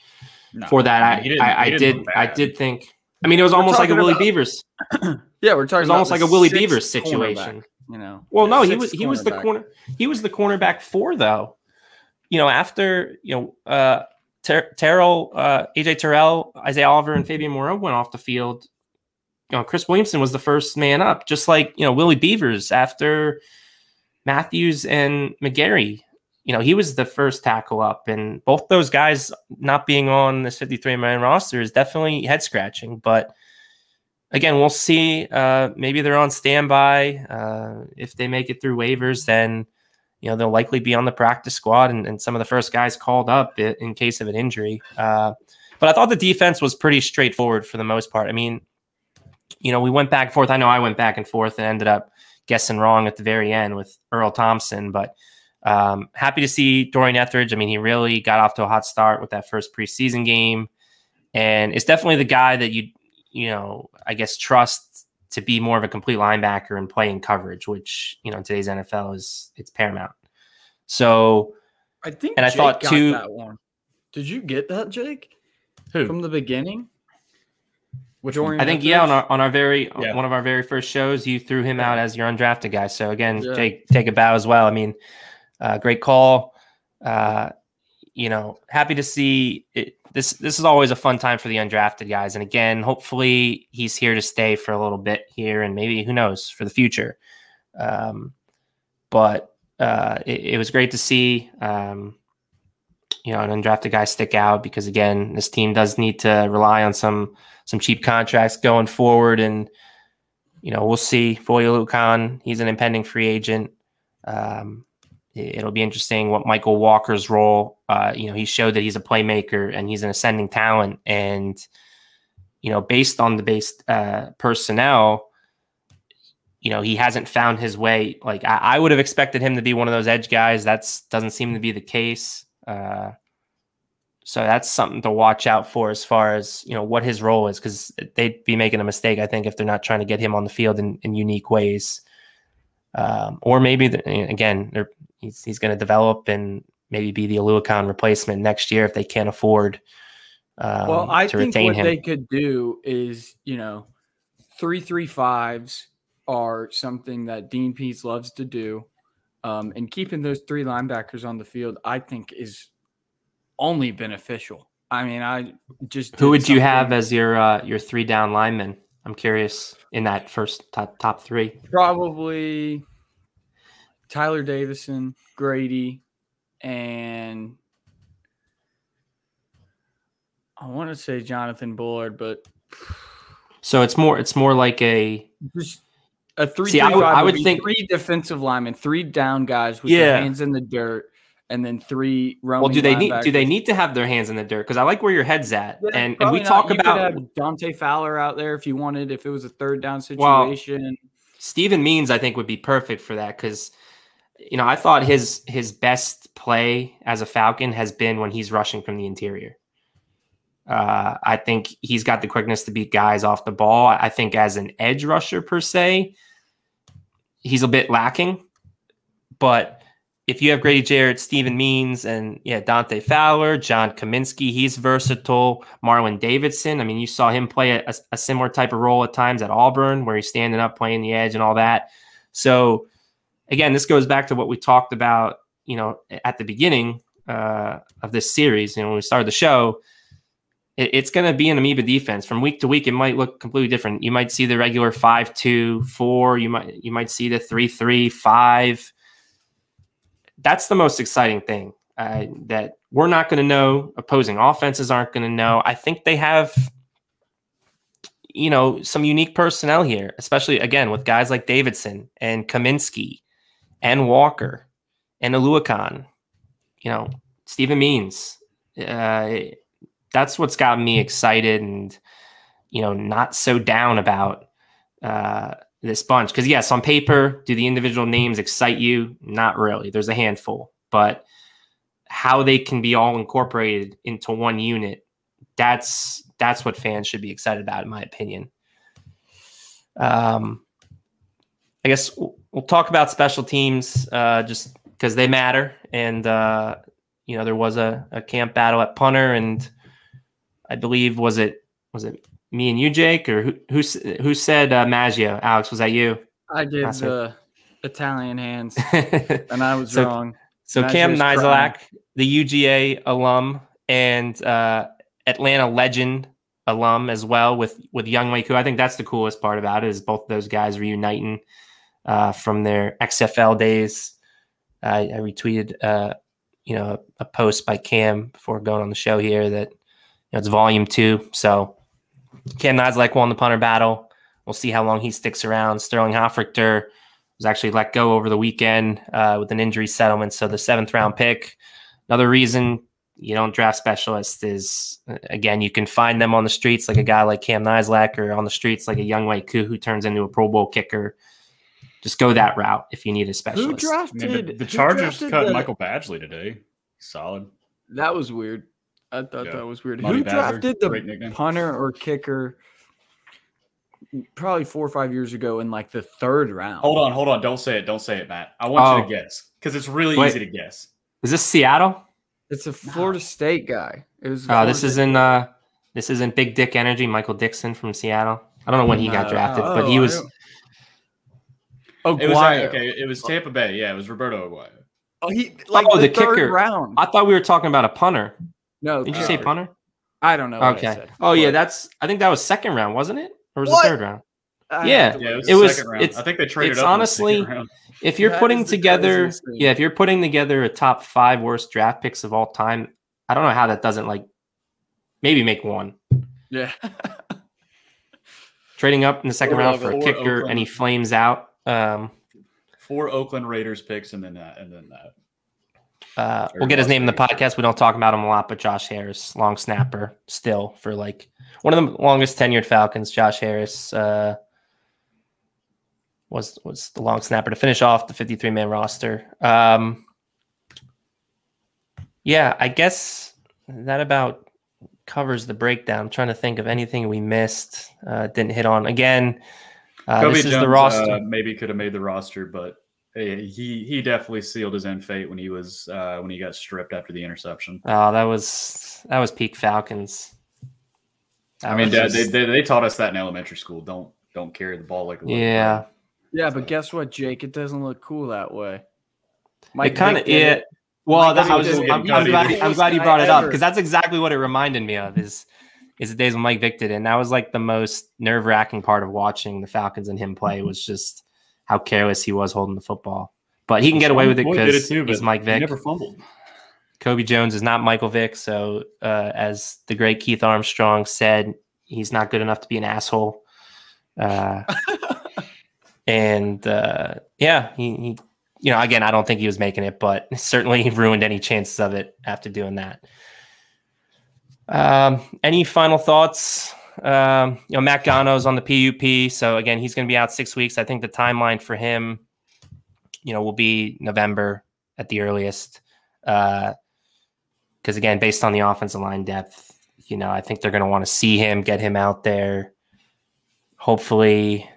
No, for that. I I, I did I did think. I mean, it was We're almost like a Willie about- Beavers. yeah, we're talking. It was about almost like a Willie Beavers situation. You know, Well, no, he was he was the corner he was the cornerback four though. You know, after you know uh Ter- Terrell, uh, AJ Terrell, Isaiah Oliver, and Fabian Moreau went off the field. You know, Chris Williamson was the first man up, just like you know Willie Beavers after Matthews and McGary. You know, he was the first tackle up, and both those guys not being on this 53 man roster is definitely head scratching. But again, we'll see. Uh, maybe they're on standby. Uh, if they make it through waivers, then you know they'll likely be on the practice squad and, and some of the first guys called up in case of an injury. Uh, but I thought the defense was pretty straightforward for the most part. I mean, you know, we went back and forth. I know I went back and forth and ended up guessing wrong at the very end with Earl Thompson, but um, happy to see Dorian Etheridge. I mean, he really got off to a hot start with that first preseason game, and it's definitely the guy that you you know I guess trust to be more of a complete linebacker and play in coverage, which you know in today's NFL is it's paramount. So I think. And I thought got too- that one. Did you get that, Jake, Who? from the beginning? Which Dorian I think yeah on our on our very Yeah. one of our very first shows, you threw him out as your undrafted guy. So again, Yeah. take take a bow as well. I mean, uh, great call. Uh, you know, happy to see it. This this is always a fun time for the undrafted guys. And again, hopefully he's here to stay for a little bit here, and maybe who knows for the future. Um, but uh, it, it was great to see. Um, you know, an undrafted guy stick out because again, this team does need to rely on some some cheap contracts going forward, and you know, we'll see. Foya Khan, he's an impending free agent. Um, it- it'll be interesting what Mykal Walker's role. Uh, you know, he showed that he's a playmaker and he's an ascending talent, and you know, based on the base uh, personnel, you know, he hasn't found his way. Like I, I would have expected him to be one of those edge guys. That's doesn't seem to be the case. Uh, So that's something to watch out for as far as you know what his role is, because they'd be making a mistake, I think, if they're not trying to get him on the field in, in unique ways. Um, or maybe the, again, he's he's going to develop and maybe be the Oluokun replacement next year if they can't afford. Um, well, I think what him. they could do is, you know, three three fives are something that Dean Pees loves to do. Um, and keeping those three linebackers on the field, I think, is only beneficial. I mean, I just who would you have as your uh, your three down lineman? I'm curious in that first top top three. Probably Tyler Davison, Grady, and I want to say Jonathan Bullard, but so it's more it's more like a just a three. See, I would, I would think three defensive linemen, three down guys with yeah. their hands in the dirt, and then three Well, do they need do they need to have their hands in the dirt? Because I like where your head's at, yeah, and and we talk about Dante Fowler out there if you wanted, if it was a third down situation. Well, Steven Means, I think, would be perfect for that because you know I thought his his best play as a Falcon has been when he's rushing from the interior. Uh, I think he's got the quickness to beat guys off the ball. I think as an edge rusher per se, he's a bit lacking. But if you have Grady Jarrett, Steven Means, and yeah, Dante Fowler, John Cominsky, he's versatile. Marlon Davidson, I mean, you saw him play a, a, similar type of role at times at Auburn, where he's standing up, playing the edge, and all that. So, again, this goes back to what we talked about, you know, at the beginning uh, of this series. You know, when we started the show, it, it's going to be an amoeba defense from week to week. It might look completely different. You might see the regular five two four. You might you might see the three three five. That's the most exciting thing uh, that we're not going to know. Opposing offenses aren't going to know. I think they have you know some unique personnel here, especially again with guys like Davidson and Cominsky and Walker and Oluokun. You know, Steven Means. Uh, that's what's got me excited and you know not so down about uh, this bunch. Because yes, on paper, do the individual names excite you? Not really. There's a handful, but how they can be all incorporated into one unit that's that's what fans should be excited about in my opinion um i guess we'll, talk about special teams uh just because they matter and uh you know there was a, a camp battle at punter and I believe was it was it me and you, Jake, or who who, who said uh, Maggio? Alex, was that you? I did the Italian hands, and I was so, wrong. So Maggio's Cam Nizialek, the UGA alum and uh, Atlanta legend alum as well with with Younghoe Koo. I think that's the coolest part about it is both those guys reuniting uh, from their XFL days. I, I retweeted, uh, you know, a, a, post by Cam before going on the show here that know, it's volume two. So Cam Nizialek won the punter battle. We'll see how long he sticks around. Sterling Hofrichter was actually let go over the weekend uh, with an injury settlement. So the seventh round pick. Another reason you don't draft specialists is again you can find them on the streets like a guy like Cam Nizialek or on the streets like a Younghoe Koo who turns into a Pro Bowl kicker. Just go that route if you need a specialist. Who drafted? I mean, the, the Chargers cut the... Michael Badgley today. Solid. That was weird. I thought yeah. that was weird. Money Who drafted the punter or kicker? Probably four or five years ago in like the third round. Hold on, hold on. Don't say it. Don't say it, Matt. I want oh. you to oh. guess because it's really Wait. easy to guess. Is this Seattle? It's a Florida no. State guy. It was. Oh, this is in uh, this is in Big Dick Energy. Michael Dickson from Seattle. I don't know when he got drafted, oh, but he was. Oh, it was okay. It was Tampa Bay. Yeah, it was Roberto Aguayo. Oh, he like oh, the, the kicker round. I thought we were talking about a punter. No, did you say punter? I don't know. Okay. oh yeah, that's. I think that was second round, wasn't it? Or was what? it third round? Uh, yeah, yeah, it was. It was it's, I think they traded. It's honestly, if you're that putting together, yeah, if you're putting together a top five worst draft picks of all time, I don't know how that doesn't like maybe make one. Yeah. Trading up in the second or round for a kicker Oakland. and he flames out. Um, Four Oakland Raiders picks and then that, and then that. Uh, we'll get his name in the podcast. We don't talk about him a lot, but Josh Harris, long snapper, still for like one of the longest tenured Falcons. Josh Harris uh, was was the long snapper to finish off the 53 man roster. Um, yeah, I guess that about covers the breakdown. I'm trying to think of anything we missed, uh, didn't hit on. Again, uh, Kobe this is Jones the roster. uh, maybe could have made the roster, but he he definitely sealed his own fate when he was uh, when he got stripped after the interception. oh, that was that was peak Falcons. That I mean, was they, they, they taught us that in elementary school. Don't don't carry the ball like a little yeah, boy. Yeah, but guess what, Jake? It doesn't look cool that way. Mike it kind of Vick it. Well, that, I was just. I'm, I'm glad, I'm glad you guy brought it up because that's exactly what it reminded me of. Is is the days when Mike Vick did it, and that was like the most nerve wracking part of watching the Falcons and him play was just how careless he was holding the football. But he can get away with it because he's Mike he Vick. never fumbled. Kobe Jones is not Michael Vick. So, uh, as the great Keith Armstrong said, he's not good enough to be an asshole. Uh, and uh, yeah, he, he, you know, again, I don't think he was making it, but certainly he ruined any chances of it after doing that. Um, any final thoughts? Um, you know, Matt Gono's on the PUP, so again, he's going to be out six weeks. I think the timeline for him, you know, will be November at the earliest. Uh, because again, based on the offensive line depth, you know, I think they're going to want to see him, get him out there. Hopefully,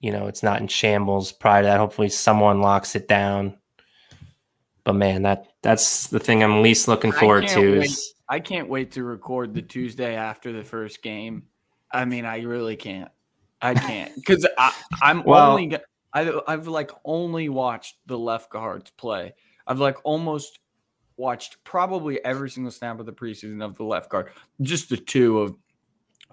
you know, it's not in shambles prior to that. Hopefully, someone locks it down. But man, that that's the thing I'm least looking forward to wait. is I can't wait to record the Tuesday after the first game. I mean, I really can't. I can't because I'm Well- only. I, I've like only watched the left guards play. I've like almost watched probably every single snap of the preseason of the left guard. Just the two of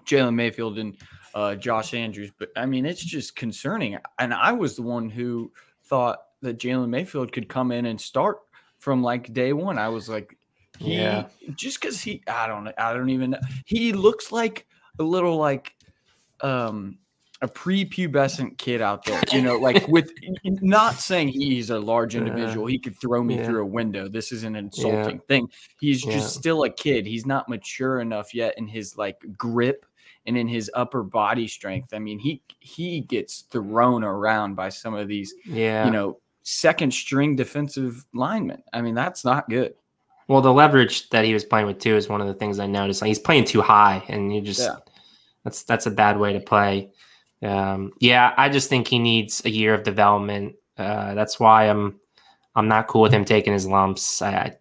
Jalen Mayfield and uh, Josh Andrews. But I mean, it's just concerning. And I was the one who thought that Jalen Mayfield could come in and start from like day one. I was like, he Yeah. just because he, I don't I don't even know. He looks like a little like um a prepubescent kid out there, you know, like with not saying he's a large individual. He could throw me Yeah. through a window. This is an insulting thing. He's Yeah. just still a kid. He's not mature enough yet in his like grip and in his upper body strength. I mean, he he gets thrown around by some of these, yeah. you know, second string defensive linemen. I mean, that's not good. Well, the leverage that he was playing with too is one of the things I noticed. Like he's playing too high, and you just Yeah. that's that's a bad way to play. Um, yeah, I just think he needs a year of development. Uh, that's why I'm I'm not cool with him taking his lumps. I, I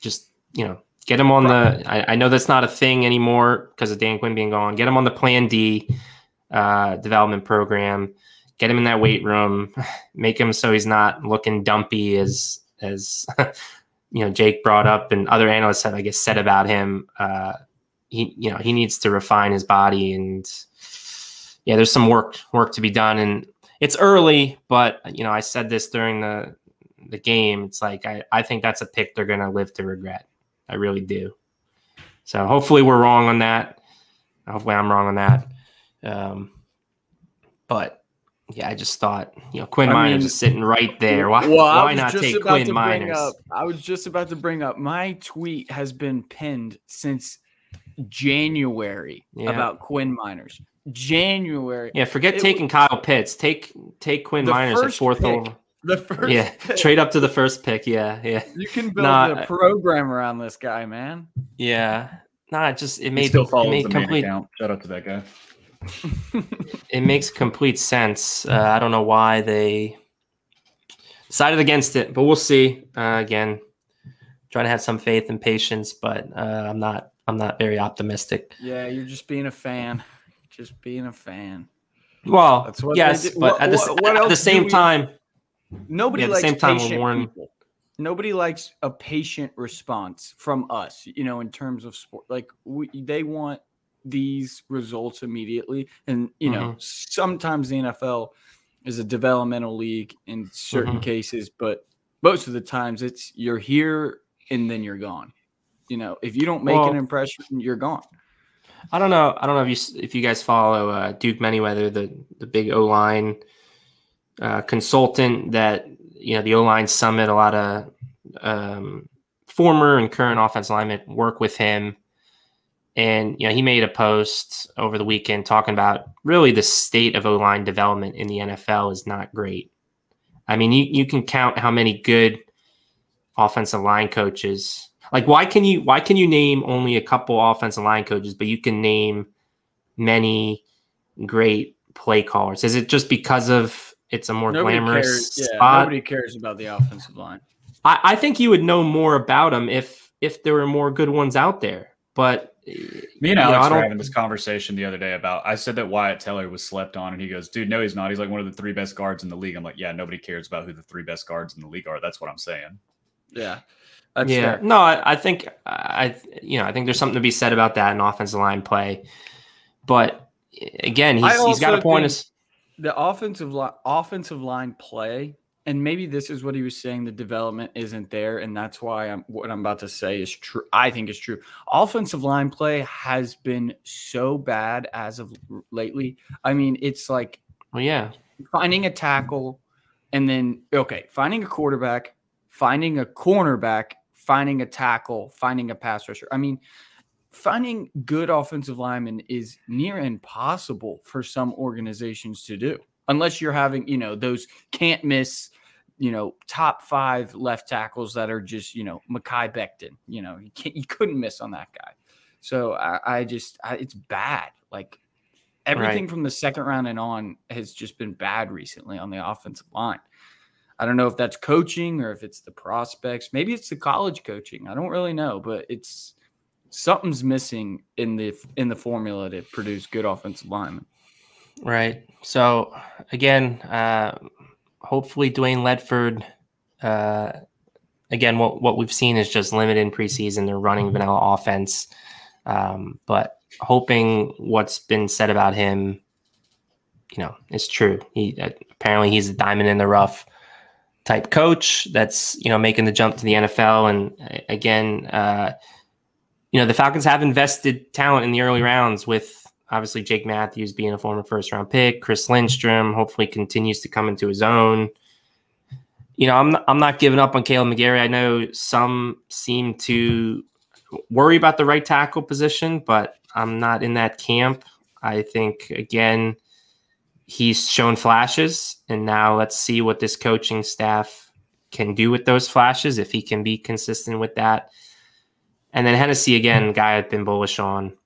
just you know get him on the. I, I know that's not a thing anymore because of Dan Quinn being gone. Get him on the Plan D uh, development program. Get him in that weight room. Make him so he's not looking dumpy as as you know Jake brought up and other analysts have I guess said about him. Uh, he you know he needs to refine his body and yeah, there's some work work to be done and it's early, but you know I said this during the the game. It's like I I think that's a pick they're gonna live to regret. I really do. So hopefully we're wrong on that. Hopefully I'm wrong on that. Um, but yeah, I just thought you know Quinn I Meinerz mean, is sitting right there. Why, Well, I why was not just take about Quinn to bring Meinerz? Up, I was just about to bring up my tweet has been pinned since January Yeah. about Quinn Meinerz. January. Yeah, forget It taking Kyle Pitts. Take take Quinn Meinerz at fourth pick. over. The first Yeah, pick. trade up to the first pick. Yeah, yeah, You can build Nah, a program around this guy, man. yeah. Nah, it just it He made still it follows made the man complete account. Shout out to that guy. It makes complete sense. Uh, I don't know why they decided against it, but we'll see. Uh, again, trying to have some faith and patience, but uh, I'm not. I'm not very optimistic. Yeah, you're just being a fan. Just being a fan. Well, That's what yes, but What- at the, what- at the same we- time, Nobody Yeah, at the likes same time, patient warn- people. Nobody likes a patient response from us, you know, in terms of sport. Like we, they want these results immediately, and you know, Mm-hmm. sometimes the NFL is a developmental league in certain Mhm. cases, but most of the times it's you're here and then you're gone. You know, if you don't make Well- an impression, you're gone. I don't know. I don't know if you if you guys follow uh, Duke Manyweather, the the big O line uh, consultant that you know the O line summit. A lot of um, former and current offense linemen work with him, and you know he made a post over the weekend talking about really the state of O line development in the NFL is not great. I mean, you you can count how many good offensive line coaches Like why can you why can you name only a couple offensive line coaches, but you can name many great play callers? Is it just because of it's a more Nobody glamorous cares. Yeah, spot? nobody cares about the offensive line. I, I think you would know more about them if if there were more good ones out there. But Me and you know, Alex were having this conversation the other day about. I said that Wyatt Teller was slept on, and he goes, "Dude, no, he's not. He's like one of the three best guards in the league." I'm like, "Yeah, nobody cares about who the three best guards in the league are." That's what I'm saying. Yeah, that's yeah, fair. no, I, I think I you know I think there's something to be said about that in offensive line play. But again, he's, he's got a point. Is, the offensive line offensive line play and maybe this is what he was saying the development isn't there and that's why I'm what I'm about to say is true I think is true. Offensive line play has been so bad as of lately. I mean it's like well, yeah, finding a tackle and then okay finding a quarterback finding a cornerback finding a tackle finding a pass rusher. I mean finding good offensive linemen is near impossible for some organizations to do unless you're having you know those can't miss you know top five left tackles that are just you know Mekhi Becton you know you can't you couldn't miss on that guy. So I, I just I, it's bad. Like everything from the second round and on has just been bad recently on the offensive line. I don't know if that's coaching or if it's the prospects. Maybe it's the college coaching. I don't really know but it's something's missing in the in the formula to produce good offensive linemen. Right. So again, uh, hopefully Dwayne Ledford. Uh, again, what what we've seen is just limited in preseason. They're running vanilla offense, um, but hoping what's been said about him, you know, is true. He uh, apparently he's a diamond in the rough type coach that's you know making the jump to the NFL. And uh, again, uh, you know, the Falcons have invested talent in the early rounds with obviously Jake Matthews being a former first round pick, Chris Lindstrom hopefully continues to come into his own. You know, I'm not, I'm not giving up on Kaleb McGary. I know some seem to worry about the right tackle position, but I'm not in that camp. I think again, he's shown flashes, and now let's see what this coaching staff can do with those flashes if he can be consistent with that. And then Hennessy again, guy I've been bullish on,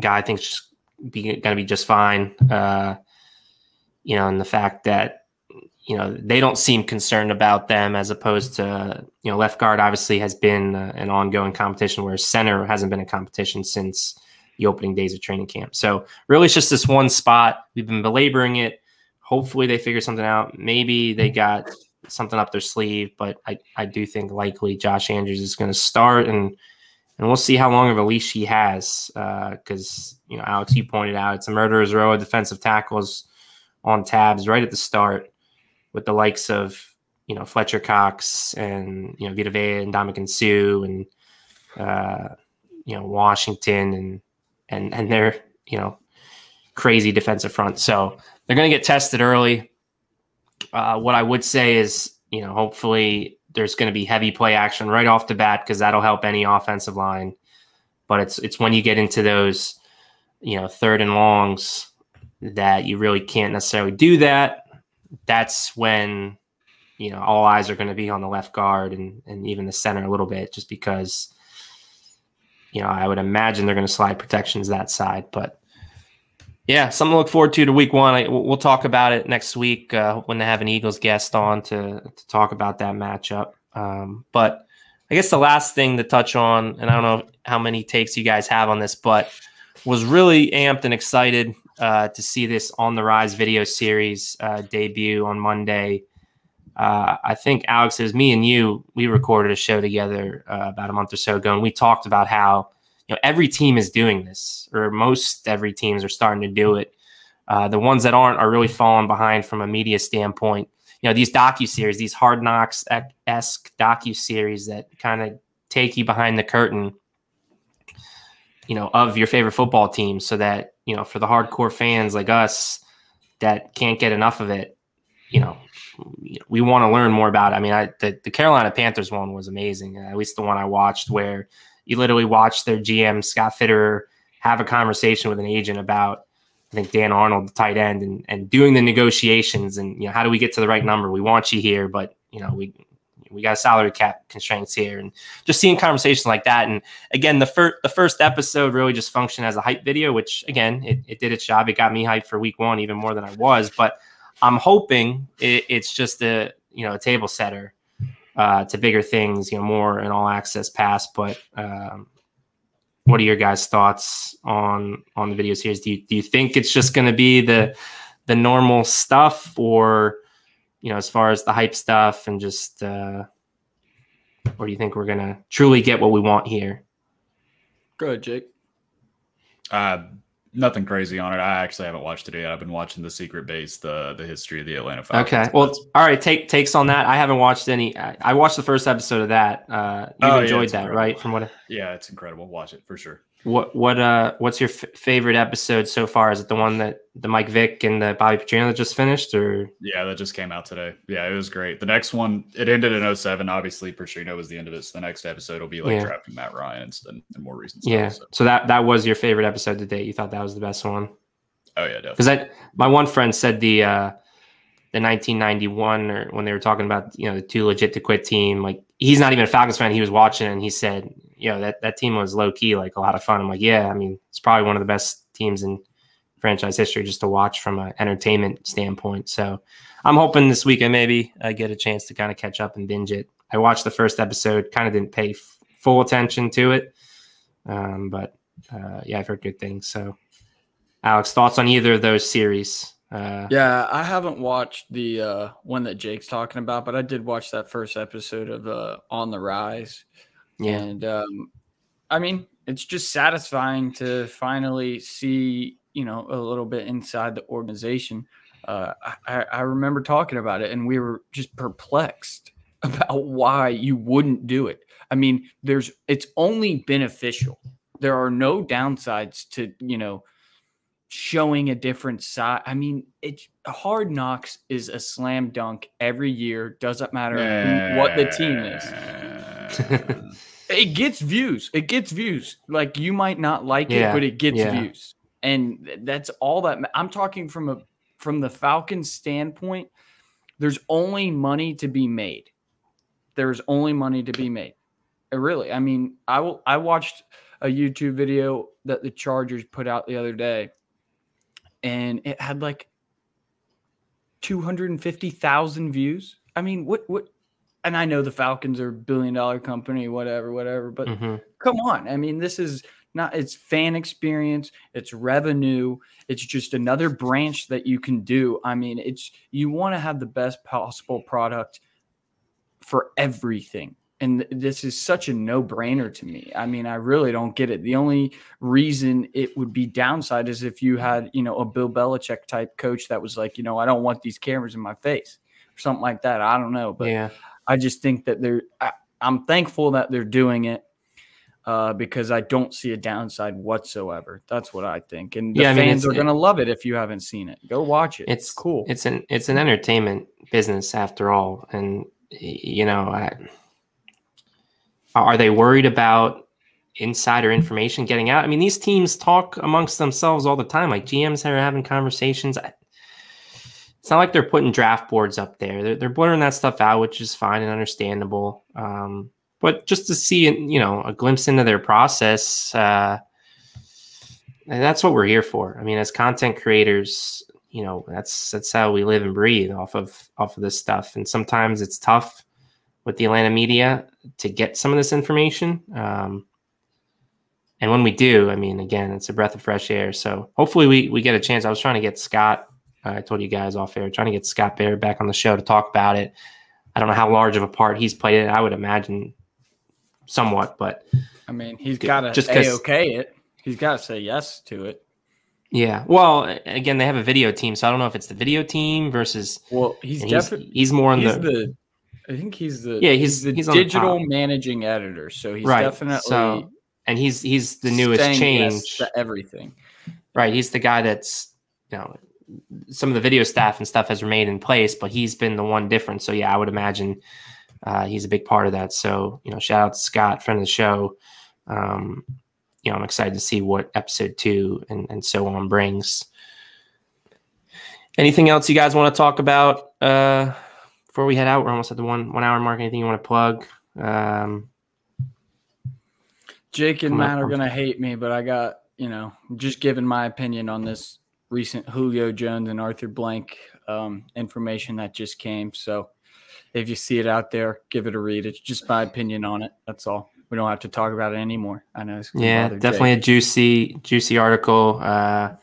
guy I think just be going to be just fine. Uh, you know, and the fact that you know they don't seem concerned about them as opposed to you know left guard obviously has been uh, an ongoing competition, whereas center hasn't been a competition since the opening days of training camp. So really, it's just this one spot. We've been belaboring it. Hopefully, they figure something out. Maybe they got something up their sleeve, but I, I do think likely Josh Andrews is going to start and and we'll see how long of a leash he has. Because you know, Alex, you pointed out it's a murderer's row of defensive tackles on tabs right at the start, with the likes of you know Fletcher Cox and you know Vita Vea and Ndamukong Suh and uh, you know Washington and and and their you know crazy defensive front. So they're going to get tested early. Uh, what I would say is, you know, hopefully there's going to be heavy play action right off the bat because that'll help any offensive line. But it's it's when you get into those, you know, third and longs that you really can't necessarily do that. That's when, you know, all eyes are going to be on the left guard and and even the center a little bit, just because, you know, I would imagine they're going to slide protections that side, but. Yeah, something to look forward to to week one. I, we'll talk about it next week uh, when they have an Eagles guest on to, to talk about that matchup. Um, but I guess the last thing to touch on, and I don't know how many takes you guys have on this, but was really amped and excited uh, to see this on the rise video series uh, debut on Monday. Uh, I think Alex, it was me and you. We recorded a show together uh, about a month or so ago, and we talked about how you know every team is doing this, or most every teams are starting to do it. Uh, the ones that aren't are really falling behind from a media standpoint. You know these docu series, these hard knocks esque docu series that kind of take you behind the curtain. You know of your favorite football team, so that you know for the hardcore fans like us that can't get enough of it. You know, we want to learn more about it. I mean, I, the, the Carolina Panthers one was amazing. At least the one I watched where you literally watch their GM Scott Fitterer have a conversation with an agent about I think Dan Arnold, the tight end, and and doing the negotiations and you know how do we get to the right number? We want you here, but you know we we got salary cap constraints here, and just seeing conversations like that. And again, the first the first episode really just functioned as a hype video, which again it, it did its job. It got me hyped for week one even more than I was. But I'm hoping it, it's just a you know a table setter uh, to bigger things, you know, more an all access pass. But um, what are your guys' thoughts on on the video series? Do you do you think it's just going to be the the normal stuff, or you know, as far as the hype stuff, and just, uh, or do you think we're going to truly get what we want here? Go ahead, Jake. Uh, nothing crazy on it. I actually haven't watched it yet. I've been watching the Secret Base, the the history of the Atlanta Falcons. Okay, well, all right. Take takes on that. I haven't watched any. I, I watched the first episode of that. Uh, you Oh, enjoyed it's that, incredible. right? From what I- yeah, it's incredible. Watch it for sure. What what uh what's your f- favorite episode so far? Is it the one that the Mike Vick and the Bobby Petrino that just finished, or Yeah, that just came out today. Yeah, it was great. The next one, it ended in 07. Obviously, Petrino was the end of it. So the next episode will be like Yeah. drafting Matt Ryan and, and, and more recent stuff. yeah? So- So that that was your favorite episode to date. You thought that was the best one Oh yeah, definitely. because I my one friend said the uh the 1991 or when they were talking about you know the too legit to quit team like he's not even a Falcons fan he was watching and he said you know that that team was low key like a lot of fun. I'm like yeah I mean it's probably one of the best teams in franchise history just to watch from an entertainment standpoint. So I'm hoping this weekend maybe I get a chance to kind of catch up and binge it. I watched the first episode kind of didn't pay f- full attention to it um, but uh, yeah I've heard good things. So Alex thoughts on either of those series? Uh, Yeah, I haven't watched the uh, one that Jake's talking about, but I did watch that first episode of uh, On the Rise. Yeah And um, I mean, it's just satisfying to finally see, you know, a little bit inside the organization. Uh, I, I remember talking about it, and we were just perplexed about why you wouldn't do it. I mean, there's it's only beneficial. There are no downsides to you know showing a different side. I mean, it hard knocks is a slam dunk every year. Doesn't matter who- what the team is is. it gets views. It gets views. Like you might not like Yeah, it, but it gets yeah. views, and that's all that ma- I'm talking from a from the Falcons standpoint. There's only money to be made. There's only money to be made. Uh, Really, I mean, I will. I watched a YouTube video that the Chargers put out the other day, and it had like 250,000 views. I mean, what what and I know the Falcons are a billion dollar company, whatever, whatever, but Mhm. come on. I mean, this is not it's fan experience, it's revenue, it's just another branch that you can do. I mean, it's you want to have the best possible product for everything. And this is such a no-brainer to me. I mean, I really don't get it. The only reason it would be downside is if you had, you know, a Bill Belichick type coach that was like, you know, I don't want these cameras in my face or something like that. I don't know, but yeah I just think that they're. I, I'm thankful that they're doing it uh, because I don't see a downside whatsoever. That's what I think, and the Yeah, I mean, fans are gonna love it if you haven't seen it. Go watch it. it's cool. It's an it's an entertainment business after all, and you know, I, are they worried about insider information getting out? I mean, these teams talk amongst themselves all the time. Like GMs are having conversations. It's not like they're putting draft boards up there. They're, they're blurring that stuff out, which is fine and understandable. Um, but just to see, you know, a glimpse into their process, uh, and that's what we're here for. I mean, as content creators, you know, that's that's how we live and breathe off of off of this stuff. And sometimes it's tough with the Atlanta media to get some of this information. Um, and when we do, I mean, again, it's a breath of fresh air. So hopefully we we get a chance. I was trying to get Scott. uh, I told you guys off air, trying to get Scott Bair back on the show to talk about it. I don't know how large of a part he's played in. I would imagine somewhat, but I mean, he's got to just okay it. He's got to say yes to it. yeah. Well, again, they have a video team, so I don't know if it's the video team versus Well, he's definitely he's more on the, the. I think he's the Yeah, he's- the he's on the digital managing editor. So he's right. definitely so, and he's he's the newest change. to everything. Right. He's the guy that's, you know, some of the video staff and stuff has remained in place, but he's been the one different. So yeah, I would imagine uh, he's a big part of that. So, you know, shout out to Scott, friend of the show. Um, you know, I'm excited to see what episode two and, and so on brings. Anything else you guys want to talk about uh, before we head out, we're almost at the one one hour mark. Anything you want to plug? Um, Jake and Matt are gonna hate me, but I got you know just giving my opinion on this recent Julio Jones and Arthur Blank um, information that just came. So if you see it out there, give it a read. It's just my opinion on it. That's all. We don't have to talk about it anymore. I know. It's yeah, definitely Jake. a juicy juicy article. Uh,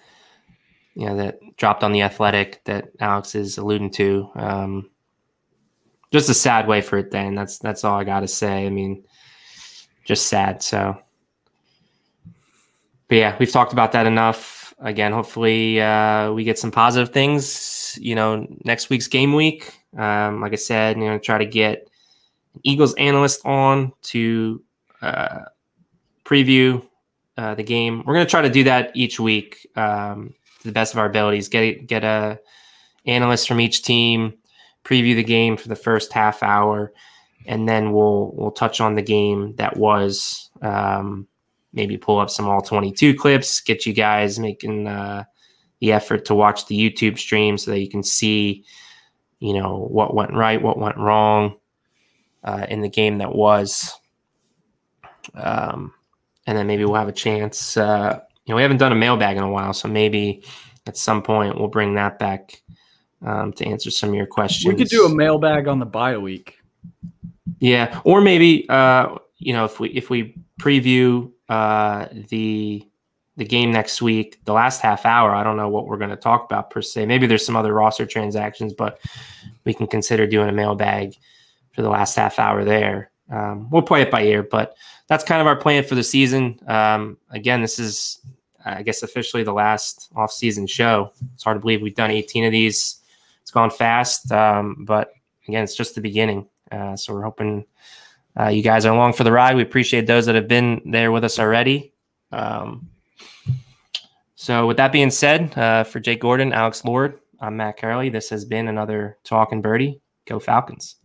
you know that dropped on the Athletic that Alex is alluding to. Um, just a sad way for it. Then that's that's all I got to say. I mean, just sad. So, but yeah, we've talked about that enough. Again, hopefully uh, we get some positive things. You know, next week's game week. Um, like I said, you know, try to get Eagles analyst on to uh, preview uh, the game. We're going to try to do that each week um, to the best of our abilities. Get get a analyst from each team, preview the game for the first half hour, and then we'll we'll touch on the game that was. Um, maybe pull up some all twenty two clips, get you guys making uh, the effort to watch the YouTube stream so that you can see, you know, what went right, what went wrong uh, in the game that was. Um, and then maybe we'll have a chance. Uh, you know, we haven't done a mailbag in a while, so maybe at some point we'll bring that back um, to answer some of your questions. We could do a mailbag on the bye week. Yeah, or maybe uh, you know if we if we preview uh, the the game next week, the last half hour, I don't know what we're going to talk about per se. Maybe there's some other roster transactions, but we can consider doing a mailbag for the last half hour there. Um, we'll play it by ear, but that's kind of our plan for the season. Um, again, this is, I guess, officially the last off-season show. It's hard to believe we've done 18 of these. It's gone fast, um, but again, it's just the beginning. Uh, so we're hoping uh, you guys are along for the ride. We appreciate those that have been there with us already. Um, so with that being said, uh, for Jake Gordon, Alex Lord, I'm Matt Karoly. This has been another Talking Birdie. Go Falcons.